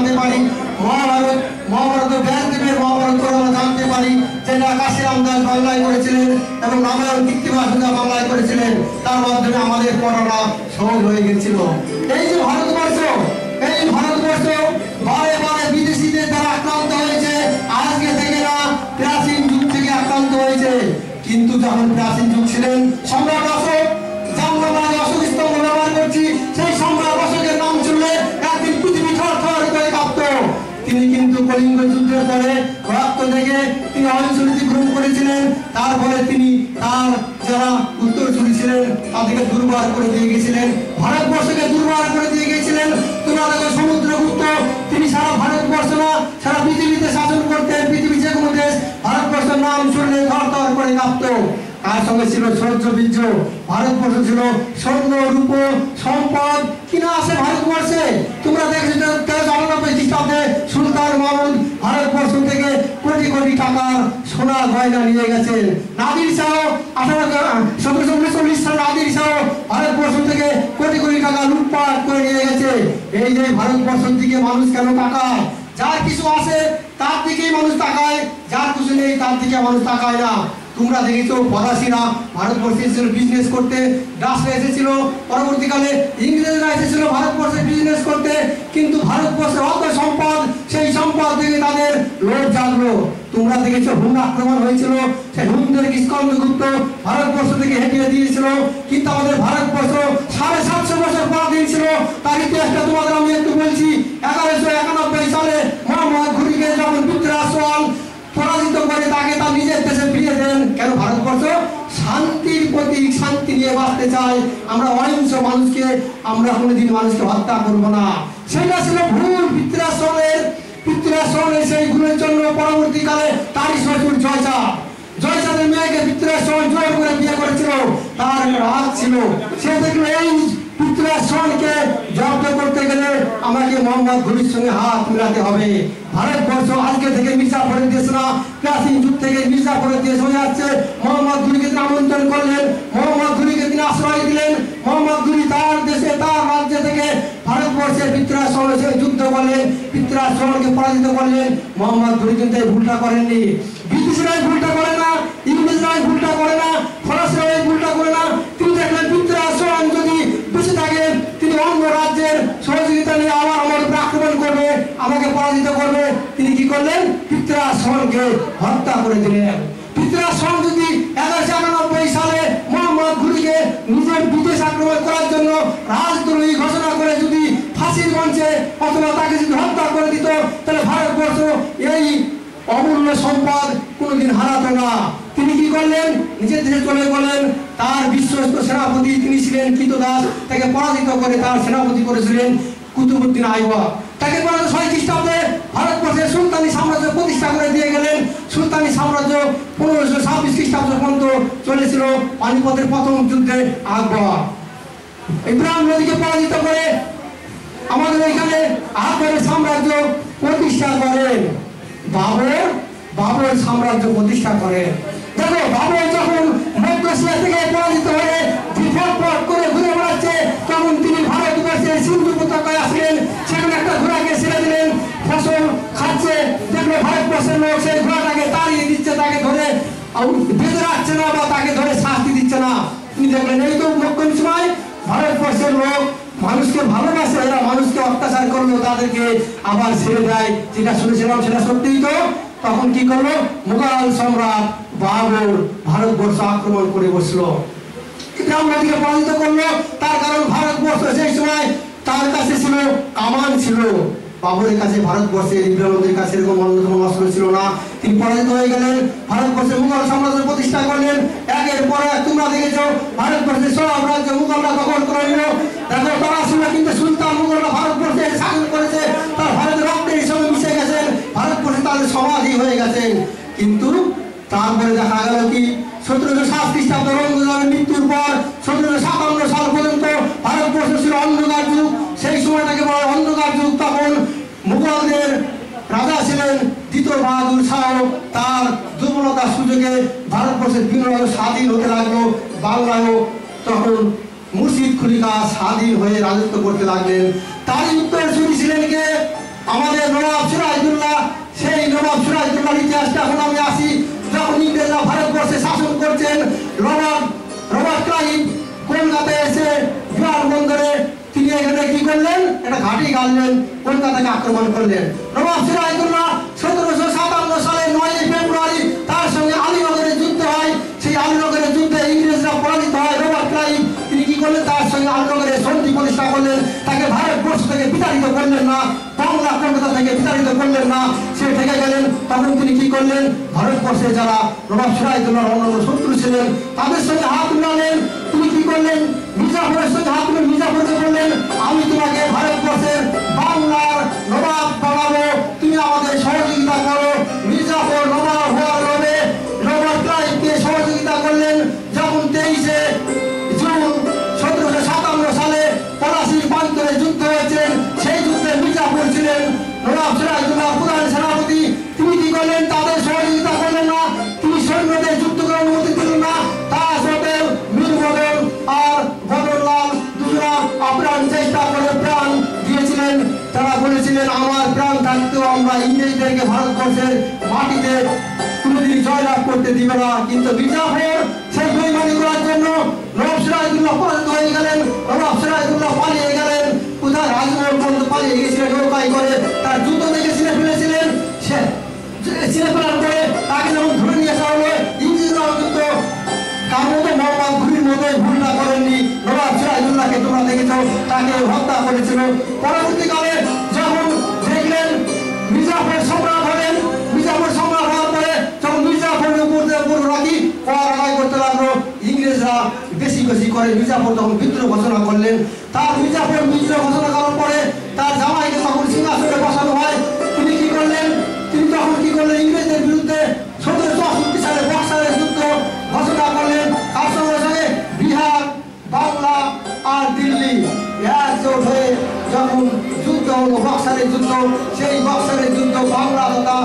জানতে পারি, মহাভারত মহাভারত ব্যাসদেবের মহাভারত আমরা জানতে পারি যেটা কাশিরাম দাস বাংলায় করেছিলেন এবং রামায়ণ কীর্তিবাসুদা বাংলায় করেছিলেন। তার মাধ্যমে আমাদের পড়াটা সহজ হয়ে গেছিল। এই যে ভারতবর্ষ, এই ভারতবর্ষ বারে বারে বিদেশিদের দ্বারা আক্রান্ত হয়েছে। আজকে থেকে না প্রাচীন যুগ থেকে আক্রান্ত হয়েছে। কিন্তু যখন প্রাচীন যুগ ছিলেন, সম্রাট অশোক কলিঙ্গ যুদ্ধের পরে রক্ত দেখে তিনি অহিংসনীতি গ্রহণ করেছিলেন। তারপরে তিনি তার যারা উত্তরসূরি ছিলেন, তাদেরকে দুর্বার করে দিয়ে গেছিলেন। ভারতবর্ষকে দুর্বার করে দিয়ে গেছিলেন। তোমরা সমুদ্রগুপ্ত তিনি সারা ভারতবর্ষ না, সারা পৃথিবীতে শাসন করতেন পৃথিবী যে কোনো দেশ ভারতবর্ষের নাম শুনলে থর থর করে কাঁপত। তার সঙ্গে ছিল সহ্য বীর্য। ভারতবর্ষ ছিল স্বর্ণ রূপ, সম্পদ। কিনা আছে ভারতবর্ষে? তোমরা দেখেছ সুলতান মাহমুদ ভারতবর্ষ থেকে কোটি কোটি টাকার সোনা গয়না নিয়ে গেছেন। নাদির শাহ সালে নাদির শাহ ভারতবর্ষ থেকে কোটি কোটি টাকা লুটপাট করে নিয়ে গেছে। এই যে ভারতবর্ষের দিকে মানুষ কেন তাকায়? যার কিছু আছে, তার দিকেই মানুষ তাকায়। যার কিছু নেই, তার দিকে মানুষ তাকায় না। তোমরা দেখেছ ফরাসিরা ভারতবর্ষে এসেছিল বিজনেস করতে ডাসরা এসেছিল, পরবর্তীকালে ইংরেজরা এসেছিল ভারতবর্ষে বিজনেস করতে, কিন্তু ভারতবর্ষের অত সম্পদ, সেই সম্পদ থেকে তাদের লোভ জাগলো। তোমরা দেখেছ হুম আক্রমণ হয়েছিল, সেই হুমদের স্কন্দগুপ্ত ভারতবর্ষ থেকে হেঁটিয়ে দিয়েছিল, কিন্তু আমাদের ভারতবর্ষ সাড়ে সাতশো বছর পর দিয়েছিল তার ইতিহাসটা তোমাদের আমি একটু বলছি, এগারোশো একানব্বই সালে মোহাম্মদ ঘুরিকে যখন যুক্তরাষ্ট্র পরাজিত করে তাকে তার নিজের দেশে ফিরিয়ে দেন। কেন ভারতবর্ষ? শান্তির প্রতীক, শান্তি নিয়ে বাঁচতে চাই আমরা অহিংস মানুষকে, আমরা কোনোদিন মানুষকে হত্যা করব না। সেটা ছিল ভুল পিতৃরাশ্রমের পিতৃরাশ্রমের সেই ভুলের জন্য পরবর্তীকালে তারই শ্বশুর জয়চাঁদ। জয়চাঁদের মেয়েকে পিতৃরাশ্রম জয় করে বিয়ে করেছিল। তার রাগ ছিল। সে দেখল, এই পিতৃরাশ্রমকে জব্দ করতে গেলে আমাকে মোহাম্মদ ঘুরির সঙ্গে হাত মিলাতে হবে। ভারতবর্ষ আজকে থেকে মির্জাফরের দেশ না প্রাচীন যুগ থেকে মির্জাফরের দেশ হয়ে যাচ্ছে মোহাম্মদ ঘুরিকে তিনি আমন্ত্রণ করলেন, মোহাম্মদ ঘুরিকে তিনি আশ্রয় দিলেন, মোহাম্মদ ঘুরি তার দেশে, তার রাজ্য থেকে ভারতবর্ষের পিতৃরাশ্রমে সে যুদ্ধ করলেন পিতৃরাশ্রমকে পরাজিত করলেন মোহাম্মদ কিন্তু এই ভুলটা করেননি। ব্রিটিশরা এই ভুলটা করে না, ইংরেজরা এই ভুলটা করে না ফরাসিরা এই ভুলটা করে না। তিনি দেখলেন পিতৃরাশ্রম যদি বেঁচে থাকে, তিনি অন্য রাজ্যের সহযোগিতা নিয়ে আবার আমার উপরে আক্রমণ করবে, আমাকে পরাজিত করবে। তিনি কি করলেন? পিতৃরাশ্রমকে হত্যা করে দিলেন। সালে মোহাম্মদ ঘুরিকে নিজের বিদেশ করার জন্য রাজদ্রোহী করে যদি ফাঁসির মঞ্চে অথবা তাকে হত্যা করে দিত, তাহলে ভারতবর্ষ এই অমূল্য সম্পদ কোনোদিন হারাতো না। তিনি কি করলেন? নিজের দেশে চলে গেলেন। তার বিশ্বস্ত সেনাপতি তিনি ছিলেন কৃতদাস তাকে পরাজিত করে তার সেনাপতি করেছিলেন কুতুবুদ্দিন আইওয়া তাকে পনেরোশো ছয় খ্রিস্টাব্দে ভারতবর্ষের সুলতানি সাম্রাজ্য প্রতিষ্ঠা করে দিয়ে গেলেন। সুলতানি সাম্রাজ্য পনেরোশো ছাব্বিশ খ্রিস্টাব্দ পর্যন্ত চলেছিল। পানিপথের প্রথম যুদ্ধে আকবর ইব্রাহিম নদীকে পরাজিত করে আমাদের এখানে আকবরের সাম্রাজ্য প্রতিষ্ঠা করেন বাবর বাবর সাম্রাজ্য প্রতিষ্ঠা করেন দেখো, বাবর যখন মধ্য এশিয়া থেকে পরাজিত হয়ে ফটফট করে ঘুরে বেড়াচ্ছে, তখন তিনি ভারতবর্ষের সিন্ধু উপত্যকায় আসলেন। একটা ঘোড়াকে ছেড়ে দিলেন। ফসল খাচ্ছে, দেখল ভারতবর্ষের লোক সেই ঘোড়াটাকে তাড়িয়ে দিচ্ছে, তাকে ধরে বেঁধে রাখছে না বা তাকে ধরে শাস্তি দিচ্ছে না। তিনি দেখলেন, এই তো মোক্ষম সময়। ভারতবর্ষের লোক মানুষকে ভালোবাসে, এরা মানুষকে অত্যাচার করল তাদেরকে আবার ছেড়ে দেয়। যেটা শুনেছিলাম, সেটা সত্যিই তো। তখন কি করল? মুঘল সম্রাট বাবর ভারতবর্ষ আক্রমণ করে বসল। নদীকে পরাজিত করল। তার কারণ ভারতবর্ষ সেই সময় তার কাছে ছিল কামান ছিল। বাবরের কাছে ভারতবর্ষের ইব্রাহিম নদীর কাছে এরকম অন্যতম অস্ত্র ছিল না। তিনি পরাজিত হয়ে গেলেন, ভারতবর্ষে মুঘল সাম্রাজ্য প্রতিষ্ঠা করলেন। একের পর এক তোমরা দেখেছ ভারতবর্ষের সব রাজ্য মুঘলরা দখল করে নিল। দেখো তারা ছিল কিন্তু সুলতান মুঘলরা ভারতবর্ষে শাসন করেছে। তার ভারতের রক্তের সঙ্গে মিশে গেছেন। ভারতবর্ষে তাদের সমাধি হয়ে গেছেন। কিন্তু তারপরে দেখা গেল কি? সতেরোশো সাত খ্রিস্টাব্দ রঙ্গজনের মৃত্যুর পর সতেরোশো সাতান্ন সাল পর্যন্ত ভারতবর্ষ ছিল অন্ধকার যুগ। সেই সময়টাকে বলা অন্ধকার যুগ। তখন মুঘলদের রাজা ছিলেন দ্বিতীয় বাহাদুর শাহ। তার দুর্বলতার সুযোগে ভারতবর্ষের বিভিন্ন স্বাধীন হতে লাগল। বাংলায়ও তখন মুর্শিদ খুলিকা স্বাধীন হয়ে রাজত্ব করতে লাগলেন। তারই উত্তর সুরি ছিলেন কে? আমাদের নবাব সিরাজদুল্লাহ সেই নবাব সিরাজদুল্লাহর ইতিহাসটা এখন আমি আসি। যখন ইংরেজরা ভারতবর্ষে শাসন করছেন রবার্ট রবার্ট ক্লাইভ। কলকাতায় এসে বিমানবন্দরে তিনি এখানে কি করলেন? একটা ঘাঁটি গাড়লেন, কলকাতাকে আক্রমণ করলেন। নবাব সিরাজদুল্লাহ সতেরোশো সাতান্ন সালে নয় ফেব্রুয়ারি তার সঙ্গে আলীনগরের যুদ্ধ হয়। সেই আলীনগরের যুদ্ধে ইংরেজরা পরাজিত হয় রবার্ট ক্লাইভ। তিনি কি করলেন? তার সঙ্গে আলীনগরে সন্ধি প্রতিষ্ঠা করলেন। ভারতবর্ষ থেকে বিতাড়িত করলেন না, বাংলা কলকাতা থেকে বিতাড়িত করলেন না সে থেকে গেলেন। তখন তিনি কি করলেন? ভারতবর্ষে যারা নবাব সিরাজদুল্লাহর অন্যান্য শত্রু ছিলেন, তাদের সঙ্গে হাত মিলালেন। তিনি কি করলেন? মির্জাফরের সঙ্গে হাত মিলে মির্জাফরকে বললেন আমি তোমাকে ভারতবর্ষের বাংলার নবাব বানাবো। তুমি আমাদের সহযোগিতা করো। মির্জাফর নবাব আপ্রাণ চেষ্টা করে প্রাণ দিয়েছিলেন। তারা বলেছিলেন, আমার প্রাণ থাকতেও আমরা ইংরেজদেরকে, ভারতবর্ষের মাটিতে কোনোদিন জয়লাভ করতে দিবে না। কিন্তু মির্জাফর সেই বৈমানি করার জন্য নবাব সিরাজুল্লাহ পরাজিত হয়ে গেলেন নবাব সিরাজুল্লাহ পালিয়ে গেলেন। কোথায় রাজমহল পর্যন্ত পালিয়ে গেছিলেন নৌকায় করে তার জুতো দেখে ছিঁড়ে ফেলেছিলেন। তাকে হত্যা করেছিল। পরবর্তীকালে যখন দেখলেন মির্জাফর সম্রাট হলেন মির্জাফর সম্রাট হওয়ার পরে যখন মির্জাফরের উপর পুরো পর আদায় করতে লাগল, ইংরেজরা বেশি বেশি করে মির্জাফর তখন বিদ্রোহ ঘোষণা করলেন। তার মির্জাফর বিদ্রোহ ঘোষণা করার পরে তার জামাইকে তখন সিংহাসনে বসানো হয়, তিনি কি করলেন? তিনি তখন কি করলেন? ইংরেজদের বিরুদ্ধে যখন যুদ্ধ হলো, বক্সারের যুদ্ধ, সেই বক্সারের যুদ্ধ বাংলা তথা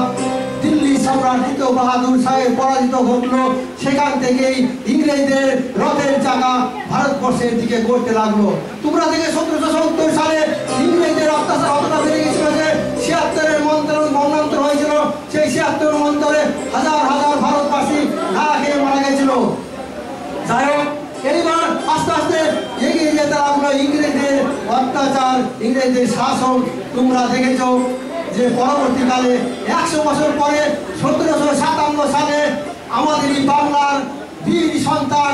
দিল্লি সম্রাট দ্বিতীয় বাহাদুর সাহেব পরাজিত ঘটলো। সেখান থেকেই ইংরেজদের রথের চাকা ভারতবর্ষের দিকে গড়তে লাগল। তোমরা থেকে সতেরোশো সত্তর সালে ইংরেজদের অত্যাচার অতটা বেড়ে গেছিল যে ছিয়াত্তরের মন্ত্র মন্ত্র হয়েছিল। সেই ছিয়াত্তর মন্ত্রে হাজার হাজার ভারতবাসী না খেয়ে মারা গেছিল। যাই হোক এইবার আস্তে আস্তে এগিয়ে যেতে লাগল ইংরেজদের অত্যাচার, ইংরেজদের শাসন তোমরা দেখেছ যে পরবর্তীকালে একশো বছর পরে সতেরোশো সাতান্ন সালে আমাদের এই বাংলার বীর সন্তান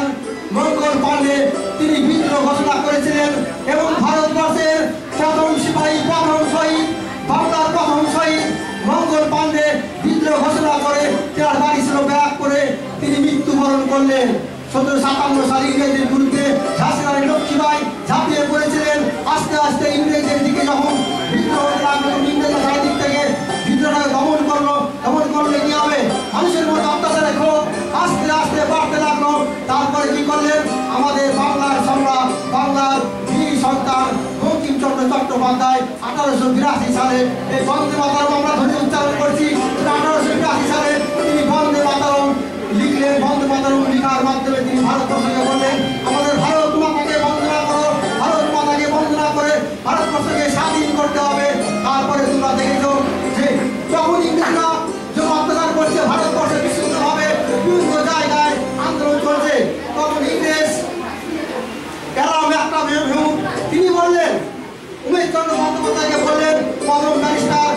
মঙ্গল পাণ্ডে তিনি বিদ্রোহ ঘোষণা করেছিলেন এবং ভারতবর্ষের প্রথম সিপাহী প্রথম শহীদ, বাংলার প্রথম শহীদ মঙ্গল পাণ্ডে বিদ্রোহ ঘোষণা করে তার বাড়ি ছিল ব্যাগ করে তিনি মৃত্যুবরণ করলেন। সতেরো সাতান্ন সাল ইংরেজদের বিরুদ্ধে ঝাঁসিরানী লক্ষ্মীবাই ঝাঁপিয়ে পড়েছিলেন। আস্তে আস্তে ইংরেজদের দিকে যখন থেকে করল। কি হবে? মানুষের লাগল। তারপরে করলেন? আমাদের সম্রাট চট্টোপাধ্যায় আঠারোশো বিরাশি সালে এই বন্দে মাতার আমরা ধ্বনি উচ্চারণ করছি। আঠারোশো বিরাশি সালে তার মাধ্যমে তিনি ভারতবর্ষকে বললেন, আমাদের ভারত মাতাকে বন্দনা করো, ভারত মাতাকে বন্দনা করে ভারতবর্ষকে স্বাধীন করতে হবে। তারপরে তোমরা দেখেছ যে যখন ইংরেজরা যে অত্যাচার করছে, ভারতবর্ষে বিশুদ্ধভাবে বিভিন্ন জায়গায় আন্দোলন চলছে। তখন ইংরেজ, ক্যারাম, একটা তিনি বললেন উমেশচন্দ্র বন্দ্যোপাধ্যায়কে বললেন প্রথম ব্যারিস্টার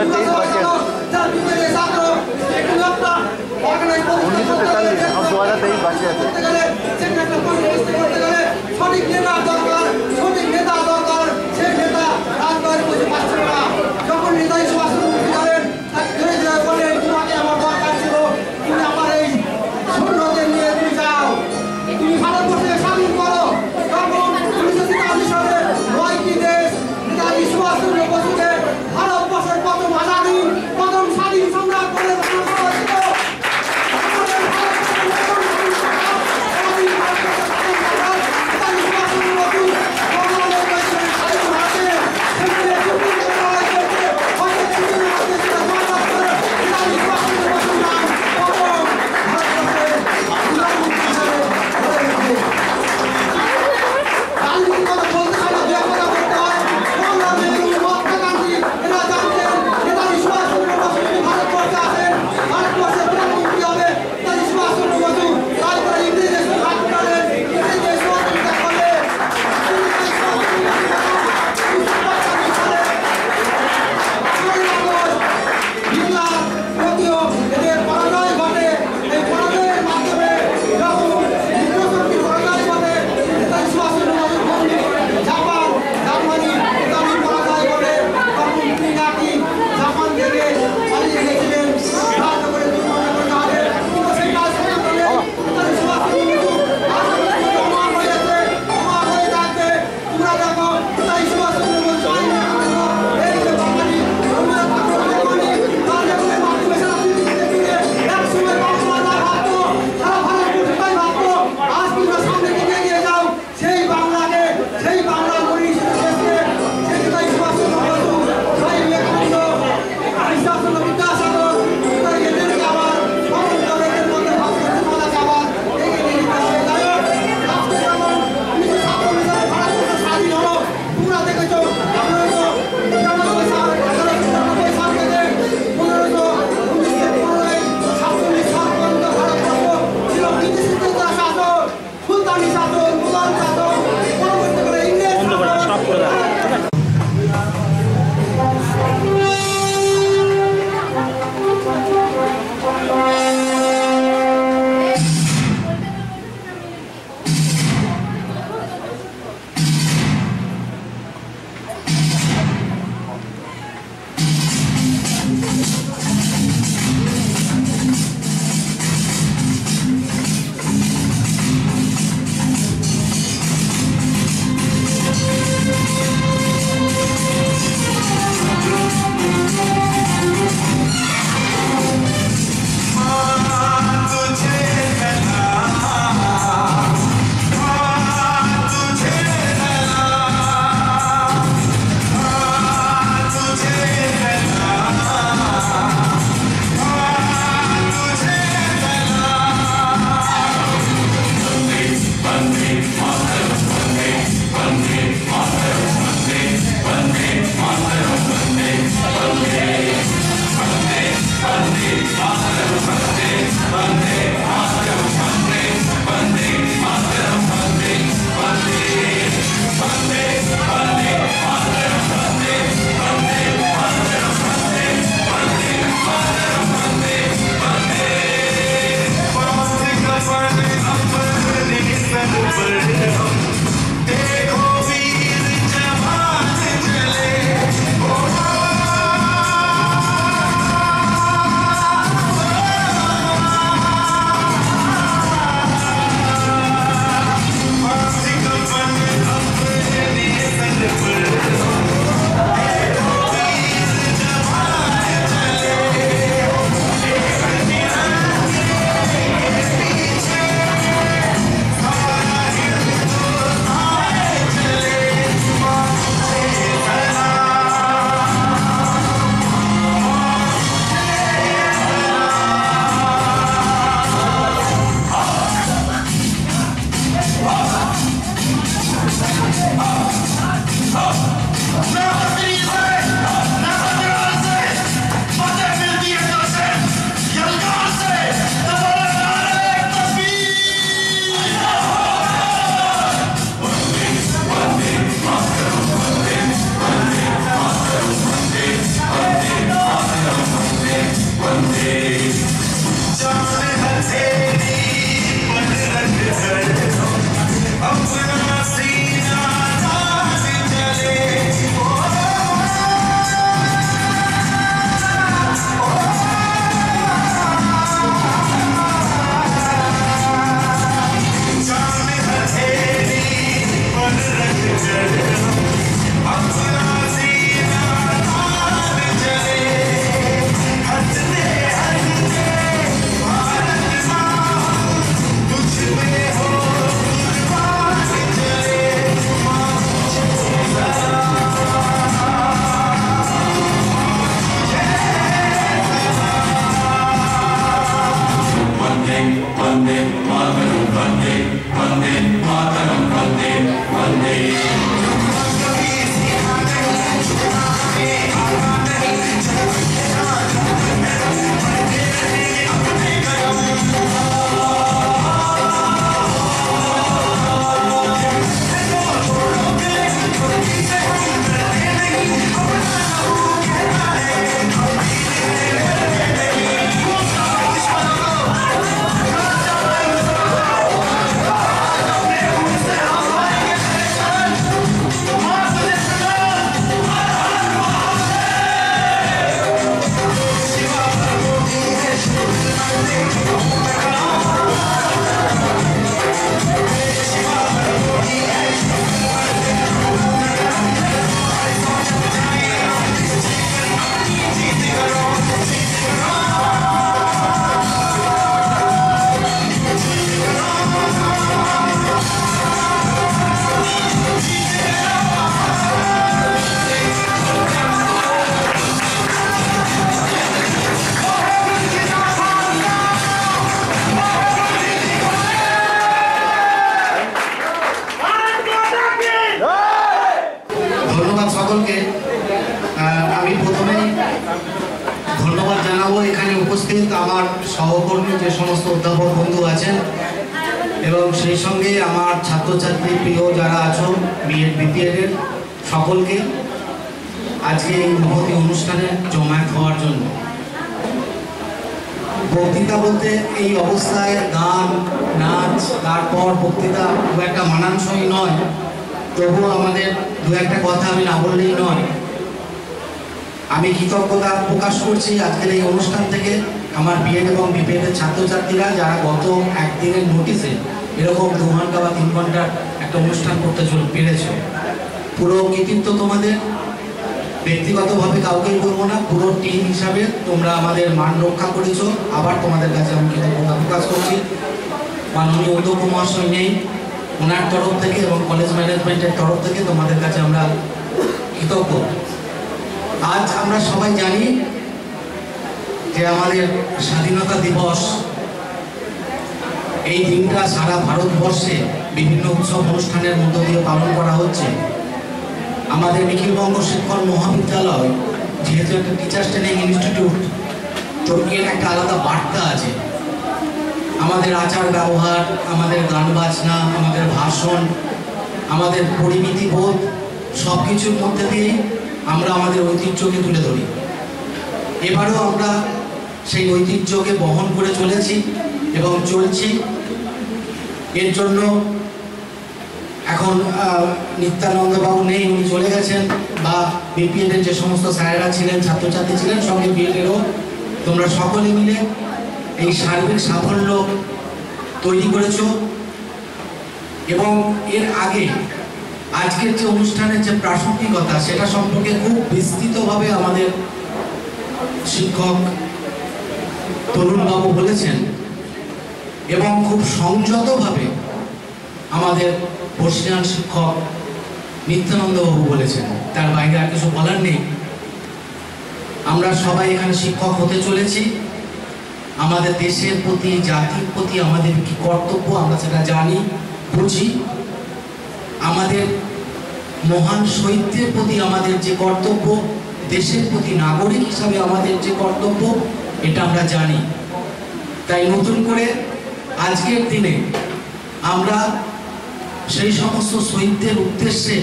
ছয় তেইশ বাকেট উনিশশো তেতাল্লিশ দু হাজার তেইশ বাকি সমস্ত অধ্যাপক বন্ধু আছেন। এবং সেই সঙ্গে আমার ছাত্রছাত্রী প্রিয় যারা আছো বিএড বিপিএড এর সকলকে, আজকে এই মহতি অনুষ্ঠানে জমায়েত হওয়ার জন্য। বক্তৃতা বলতে এই অবস্থায় গান, নাচ, তারপর বক্তৃতা খুব একটা মানানসই নয়। তবুও আমাদের দু একটা কথা আমি না বললেই নয়। আমি কৃতজ্ঞতা প্রকাশ করছি আজকের এই অনুষ্ঠান থেকে। আমার বিএড এবং বিপিএড এর ছাত্রছাত্রীরা যারা গত একদিনের নোটিসে এরকম দু ঘণ্টা বা তিন ঘণ্টার একটা অনুষ্ঠান করতে চল পেরেছ, পুরো কৃতিত্ব তোমাদের, ব্যক্তিগতভাবে কাউকেই বলব না, পুরো টিম হিসাবে তোমরা আমাদের মান রক্ষা করেছ, আবার তোমাদের কাছে আমি কৃতজ্ঞতা প্রকাশ করছি। মাননীয় অধ্যক্ষ মহাশয় নেই, ওনার তরফ থেকে এবং কলেজ ম্যানেজমেন্টের তরফ থেকে তোমাদের কাছে আমরা কৃতজ্ঞ। আজ আমরা সবাই জানি যে আমাদের স্বাধীনতা দিবস, এই দিনটা সারা ভারতবর্ষে বিভিন্ন উৎসব অনুষ্ঠানের মধ্য দিয়ে পালন করা হচ্ছে। আমাদের নিখিলবঙ্গ শিক্ষক মহাবিদ্যালয়, যেহেতু একটা টিচার্স ট্রেনিং ইনস্টিটিউট তো এর একটা আলাদা বার্তা আছে। আমাদের আচার ব্যবহার, আমাদের গান বাজনা, আমাদের ভাষণ, আমাদের পরিমিতি বোধ সব কিছুর মধ্যে দিয়ে আমরা আমাদের ঐতিহ্যকে তুলে ধরি। এবারেও আমরা সেই ঐতিহ্যকে বহন করে চলেছি এবং চলছি। এর জন্য এখন আহ, নিত্যানন্দ বাবু নেই উনি চলে গেছেন বা বিপিএড এর যে সমস্ত স্যারেরা ছিলেন ছাত্রছাত্রী ছিলেন সঙ্গে বিএডেরও তোমরা সকলে মিলে এই সার্বিক সাফল্য তৈরি করেছ এবং এর আগে আজকের যে অনুষ্ঠানের যে প্রাসঙ্গিকতা সেটা সম্পর্কে খুব বিস্তৃতভাবে আমাদের শিক্ষক তরুণবাবু বলেছেন, এবং খুব সংযতভাবে আমাদের বর্ষিয়ান শিক্ষক নিত্যানন্দবাবু বলেছেন, তার বাইরে আর কিছু বলার নেই। আমরা সবাই এখানে শিক্ষক হতে চলেছি। আমাদের দেশের প্রতি, জাতির প্রতি আমাদের কি কর্তব্য আমরা সেটা জানি, বুঝি। আমাদের মহান শহীদদের প্রতি আমাদের যে কর্তব্য, দেশের প্রতি নাগরিক হিসাবে আমাদের যে কর্তব্য এটা আমরা জানি। তাই নতুন করে আজকের দিনে আমরা সেই সমস্ত শহীদদের উদ্দেশ্যে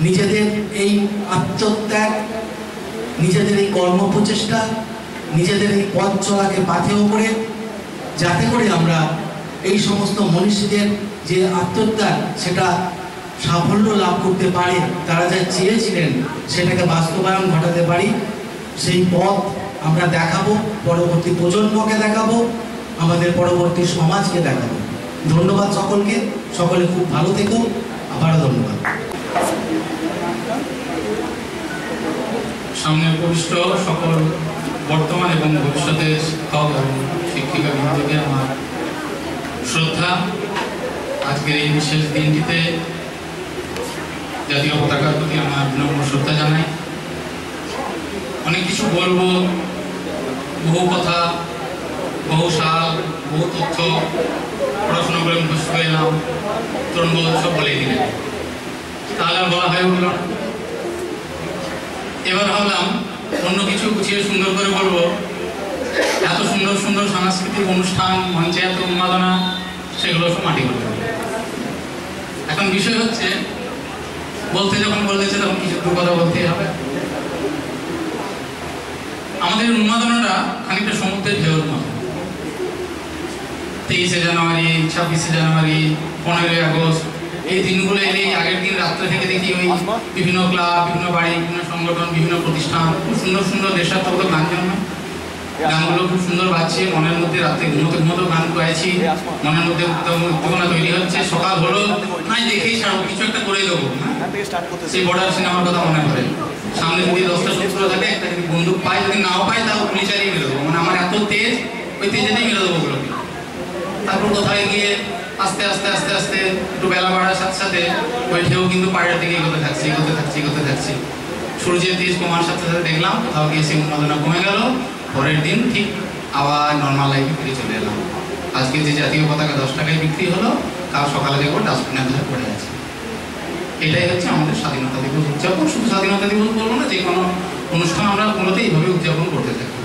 নিজেদের এই আত্মত্যাগ, নিজেদের এই কর্মপ্রচেষ্টা, নিজেদের এই পথ চলাকে পাথেয় করে, যাতে করে আমরা এই সমস্ত মনীষীদের যে আত্মত্যাগ, সেটা সাফল্য লাভ করতে পারে, তারা যা চেয়েছিলেন, সেটাকে বাস্তবায়ন ঘটাতে পারি। সেই পথ আমরা দেখাবো, পরবর্তী প্রজন্মকে দেখাবো, আমাদের পরবর্তী সমাজকে দেখাবো। ধন্যবাদ সকলকে, সকলে খুব ভালো থেকো, আবারও ধন্যবাদ। সামনে উপবিষ্ট সকল বর্তমান এবং ভবিষ্যতের শিক্ষক এবং শিক্ষিকা বৃন্দকে আমার শ্রদ্ধা। আজকের এই বিশেষ দিনটিতে জাতীয় পতাকার প্রতি আমার বিনম্র শ্রদ্ধা জানাই। অনেক কিছু বলব। বহু কথা, বহু সাল, বহু তথ্য, পড়াশোনা করে মুখস্থ এলাম তরুণ বল সব বলে দিলেন। তাহলে আর বলা হয়ে উঠল এবার ভাবলাম অন্য কিছু গুছিয়ে সুন্দর করে বলব। এত সুন্দর সুন্দর সাংস্কৃতিক অনুষ্ঠান মঞ্চে এত উন্মাদনা, সেগুলো সব মাটি করতে এখন বিষয় হচ্ছে, বলতে যখন বলেছে তখন কিছু কথা বলতেই হবে। আমাদের উন্মাদনাটা খানিকটা সমুদ্রের ঢেউর মতো। তেইশে জানুয়ারি ছাব্বিশে জানুয়ারি পনেরোই আগস্ট এই দিনগুলো এলেই আগের দিন রাত্রে থেকে দেখি ওই বিভিন্ন ক্লাব বিভিন্ন বাড়ি বিভিন্ন সংগঠন বিভিন্ন প্রতিষ্ঠান খুব সুন্দর সুন্দর দেশাত্মক গান জন্মায়। গানগুলো খুব সুন্দর বাজছে মনের মধ্যে রাত্রে ঘুমোতে ঘুমোতে গান গাইছি মনের মধ্যে উদ্দীপনা তৈরি হচ্ছে সকাল হলো নাই দেখেই ছাড়বো কিছু একটা করে দেবো হ্যাঁ? সেই বর্ডার সিনেমার কথা মনে করে সামনে যদি দশটা সূত্র থাকে, একটা যদি বন্দুক পাই যদি নাও পাই তাও পুলিশ চালিয়ে মেরে দেবো। মানে আমার এত তেজ, ওই তেজেতেই মেরে দেবো ওগুলোকে। তারপর কোথায় গিয়ে আস্তে আস্তে আস্তে আস্তে একটু বেলা বাড়ার সাথে সাথে ওই ঢেউ কিন্তু পাড়ের দিকে এগোতে থাকছে এগোতে থাকছে এগোতে থাকছে। সূর্যের তেজ কমার সাথে সাথে দেখলাম, কোথাও গিয়ে সেই উন্মাদনা কমে গেল। পরের দিন ঠিক আবার নর্মাল লাইফে ফিরে চলে এলাম। আজকে যে জাতীয় পতাকা দশ টাকায় বিক্রি হলো, কাল সকালে দেখব ডাস্টবিনের ধরে পড়ে আছে। এটাই হচ্ছে আমাদের স্বাধীনতা দিবস উদযাপন। শুধু স্বাধীনতা দিবস বলব না যে কোনো অনুষ্ঠান আমরা মূলত এইভাবে উদযাপন করতে থাকি।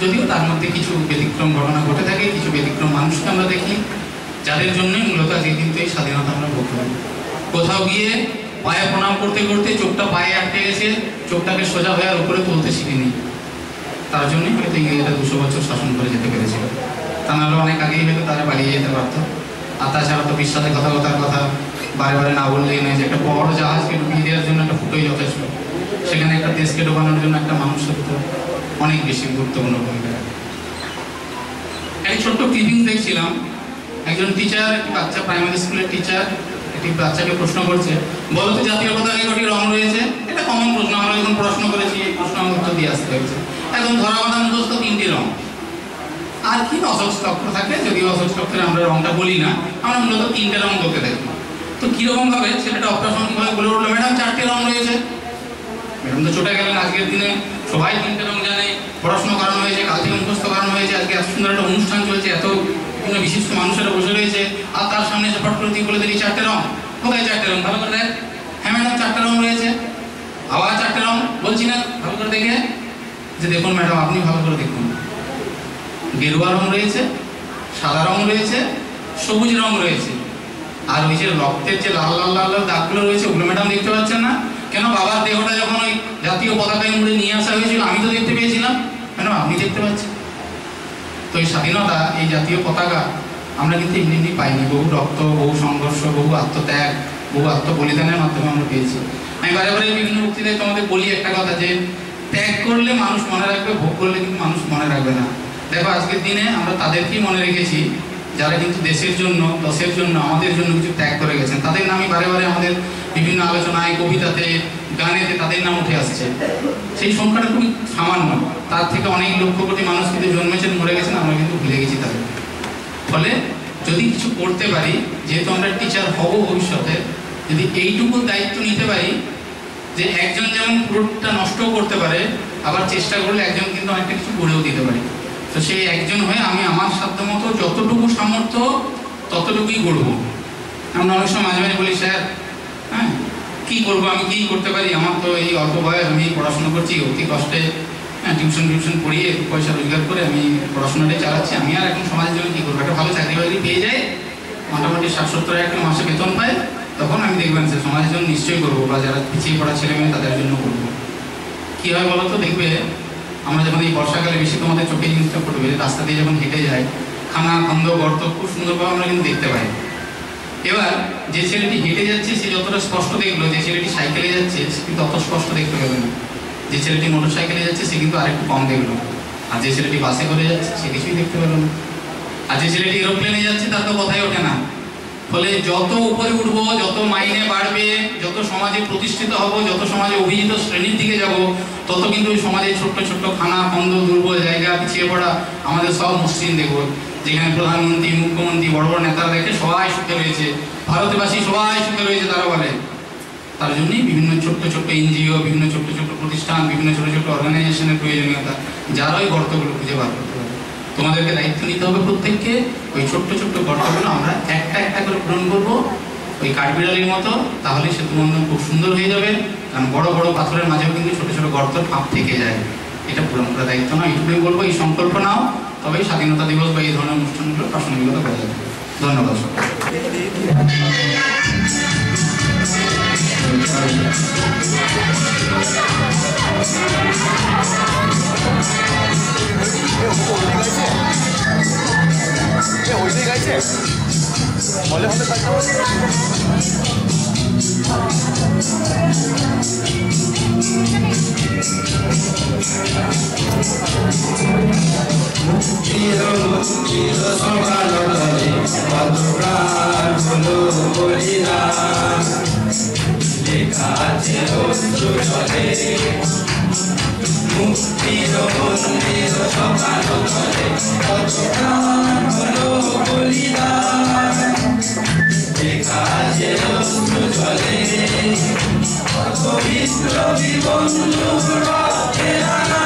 যদিও তার মধ্যে কিছু ব্যতিক্রম ঘটনা ঘটে থাকে, কিছু ব্যতিক্রম মানুষকে আমরা দেখি, যাদের জন্যই মূলত আজকে কিন্তু এই স্বাধীনতা আমরা ভোগ করি। কোথাও গিয়ে পায়ে প্রণাম করতে করতে চোখটা পায়ে আটকে গেছে, চোখটাকে সোজা হয়ে আর উপরে তুলতে শিখিনি। তার জন্যই হয়তো ইংরেজরা দুশো বছর শাসন করে যেতে পেরেছিল তা নাহলে অনেক আগেই হয়তো তারা পালিয়ে যেতে পারতো। আর তাছাড়া তো বিশ্বাসে কথা, কথার কথা। বারে না বললেই নয় যে একটা বড় জাহাজকে ডুবিয়ে দেওয়ার জন্য একটা ফুটোই যথেষ্ট। সেখানে একটা দেশকে ডোবানোর জন্য একটা মানুষের তো অনেক বেশি গুরুত্বপূর্ণ ভূমিকা এক ছোট্ট ক্লিপিং দেখছিলাম। একজন টিচার বাচ্চা প্রাইমারি স্কুলের টিচার একটি বাচ্চাকে প্রশ্ন করছে, বলো তো জাতীয় পতাকায় কটি রং রয়েছে? এটা কমন প্রশ্ন। আমরা যখন পড়াশোনা করেছি প্রশ্ন উত্তর দিয়ে আসতে হয়েছে। এখন ধরা বাঁধা মুখস্থ তিনটি রং। আর কি অশোক স্তক্র থাকে? যদিও অশোক স্তক্রের আমরা রংটা বলি না, আমরা মূলত তিনটে রং বলতে থাকি তো কীরকম ভাবে ছেলেটা অপ্রাসঙ্গিকভাবে বলে উঠল, ম্যাডাম, চারটে রং রয়েছে ম্যাডাম তো চটে গেলেন আজকের দিনে। সবাই তিনটে রং জানে, পড়াশোনা করানো হয়েছে কাল থেকে মুখস্থ করানো হয়েছে, আজকে এত সুন্দর একটা অনুষ্ঠান চলছে, এত বিভিন্ন বিশিষ্ট মানুষেরা বসে রয়েছে। আর তার সামনে এসে ফট করে তুই বলে দিলি চারটে রং কোথায় চারটে রং ভালো করে দেখ। হ্যাঁ ম্যাডাম, চারটে রং রয়েছে আবার চারটে রং বলছি না, ভালো করে দেখে। যে দেখুন ম্যাডাম, আপনি ভালো করে দেখুন। গেরুয়া রং রয়েছে, সাদা রং রয়েছে, সবুজ রং রয়েছে। আর ওই যে রক্তের যে লাল লাল লাল লাল দাগগুলো রয়েছে, ওগুলো ম্যাডাম দেখতে পাচ্ছেন না? কেন বাবার দেহটা যখন ওই জাতীয় পতাকায় মুড়ে নিয়ে আসা হয়েছিল, আমি তো দেখতে পেয়েছিলাম। ম্যাডাম আপনি দেখতে পাচ্ছেন? তো এই স্বাধীনতা, এই জাতীয় পতাকা, আমরা কিন্তু এমনি এমনি পাইনি। বহু রক্ত, বহু সংঘর্ষ, বহু আত্মত্যাগ, বহু আত্মবলিদানের মাধ্যমে আমরা পেয়েছি। আমি বারে বারে বিভিন্ন বক্তৃতায় তোমাদের বলি একটা কথা যে, ত্যাগ করলে মানুষ মনে রাখবে, ভোগ করলে কিন্তু মানুষ মনে রাখবে না। দেখো, আজকের দিনে আমরা তাদেরকেই মনে রেখেছি যারা কিন্তু দেশের জন্য দশের জন্য, আমাদের জন্য কিছু ত্যাগ করে গেছেন, তাদের নামই বারে বারে আমাদের বিভিন্ন আলোচনায়, কবিতাতে, গানেতে তাদের নাম উঠে আসছে। সেই সংখ্যাটা খুবই সামান্য। তার থেকে অনেক লক্ষ কোটি মানুষ কিন্তু জন্মেছেন, মরে গেছেন, আমরা কিন্তু ভুলে গেছি তাদের। ফলে যদি কিছু করতে পারি, যেহেতু আমরা টিচার হব ভবিষ্যতে, যদি এইটুকু দায়িত্ব নিতে পারি, যে একজন যেমন পুরোটা নষ্টও করতে পারে, আবার চেষ্টা করলে একজন কিন্তু অনেকটা কিছু গড়েও দিতে পারে। তো সেই একজন হয়ে আমি আমার সাধ্য মতো যতটুকু সামর্থ্য ততটুকুই করব আমরা অনেক সময় মাঝে মাঝে বলি, স্যার হ্যাঁ কী করব? আমি কী করতে পারি? আমার তো এই অল্প বয়স, আমি পড়াশোনা করছি, অতি কষ্টে হ্যাঁ টিউশন টিউশন পড়িয়ে পয়সা রোজগার করে আমি পড়াশোনাটাই চালাচ্ছি। আমি আর এখন সমাজের জন্য কী করব? একটা ভালো চাকরি বাকরি পেয়ে যাই, মোটামুটি ষাট সত্তর হাজার টাকা মাসে বেতন পায় তখন আমি দেখবেন যে সমাজের জন্য নিশ্চয়ই করব বা যারা পিছিয়ে পড়া ছেলে মেয়ে তাদের জন্য করব। কী হয় বলো তো দেখবে আমরা যখন এই বর্ষাকালে বেশি তোমাদের চোখে জিনিসটা পড়বে রাস্তা দিয়ে যখন হেঁটে যাই খানা খন্দ গর্ত খুব সুন্দরভাবে আমরা কিন্তু দেখতে পাই। এবার যে ছেলেটি হেঁটে যাচ্ছে, সে যতটা স্পষ্ট দেখল, যে ছেলেটি সাইকেলে যাচ্ছে, সে কিন্তু অত স্পষ্ট দেখতে পেল না। যে ছেলেটি মোটর সাইকেলে যাচ্ছে, সে কিন্তু আরেকটু কম দেখল। আর যে ছেলেটি বাসে করে যাচ্ছে, সে কিছুই দেখতে পেল না। আর যে ছেলেটি এরোপ্লেনে যাচ্ছে, তার তো কথাই ওঠে না। ফলে যত উপরে উঠবো, যত মাইনে বাড়বে, যত সমাজে প্রতিষ্ঠিত হব, যত সমাজে অভিজিত শ্রেণির দিকে যাব, তত কিন্তু ওই সমাজে ছোট্ট ছোট্ট খানা, খন্দ, দুর্বল জায়গা পিছিয়ে পড়া আমাদের সব মুসলিম দেখব যেখানে প্রধানমন্ত্রী, মুখ্যমন্ত্রী, বড় বড় নেতারা দেখে সবাই সুখে রয়েছে ভারতবাসী সবাই সুখে রয়েছে তারা বলে। তার জন্যই বিভিন্ন ছোট্ট ছোট্ট এনজিও, বিভিন্ন ছোট্ট ছোট্ট প্রতিষ্ঠান, বিভিন্ন ছোট ছোট অর্গানাইজেশনের প্রয়োজনীয়তা যারা ওই গর্তগুলো খুঁজে বার করতে তোমাদেরকে দায়িত্ব নিতে হবে প্রত্যেককে। ওই ছোট্ট ছোট্ট গর্তগুলো আমরা একটা একটা করে পূরণ করব। ওই কাঠবিড়ালির মতো, তাহলে সেতু বন্ধন খুব সুন্দর হয়ে যাবে। কারণ বড় বড় পাথরের মাঝেও কিন্তু ছোট ছোট গর্ত ফাঁপ থেকে যায়। এটা পূরণ করা দায়িত্ব নয়, এইটুকুই বলব, এই সংকল্প নাও। তবেই স্বাধীনতা দিবস বা এই ধরনের অনুষ্ঠানগুলো প্রাসঙ্গিকতা করা যাবে। ধন্যবাদ সবাই 야, 어디 가지? 야, 어디 Moose, Diesel, Bussen, Diesel, Bums, Bums, Links, Bums, Kams, Los, Bolidas. Egal, hier los, mit verlegen. So wiesen, los, die Bussen, los, was, Kerana.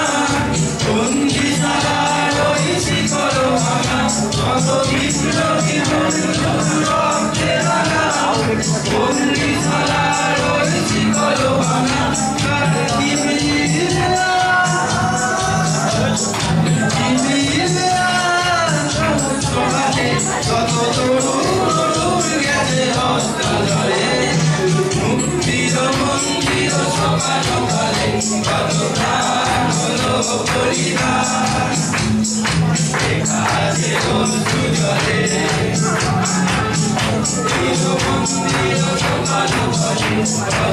Bussen, Gießer, da, los, die Schiefer, los, Kams. So wiesen, los, die Bussen, los, was, Kerana. Bussen, Gießer, da, los, die Schiefer, los, Kams. Bussen, Gießer, da, los, die Schiefer, los, Kams. Amen.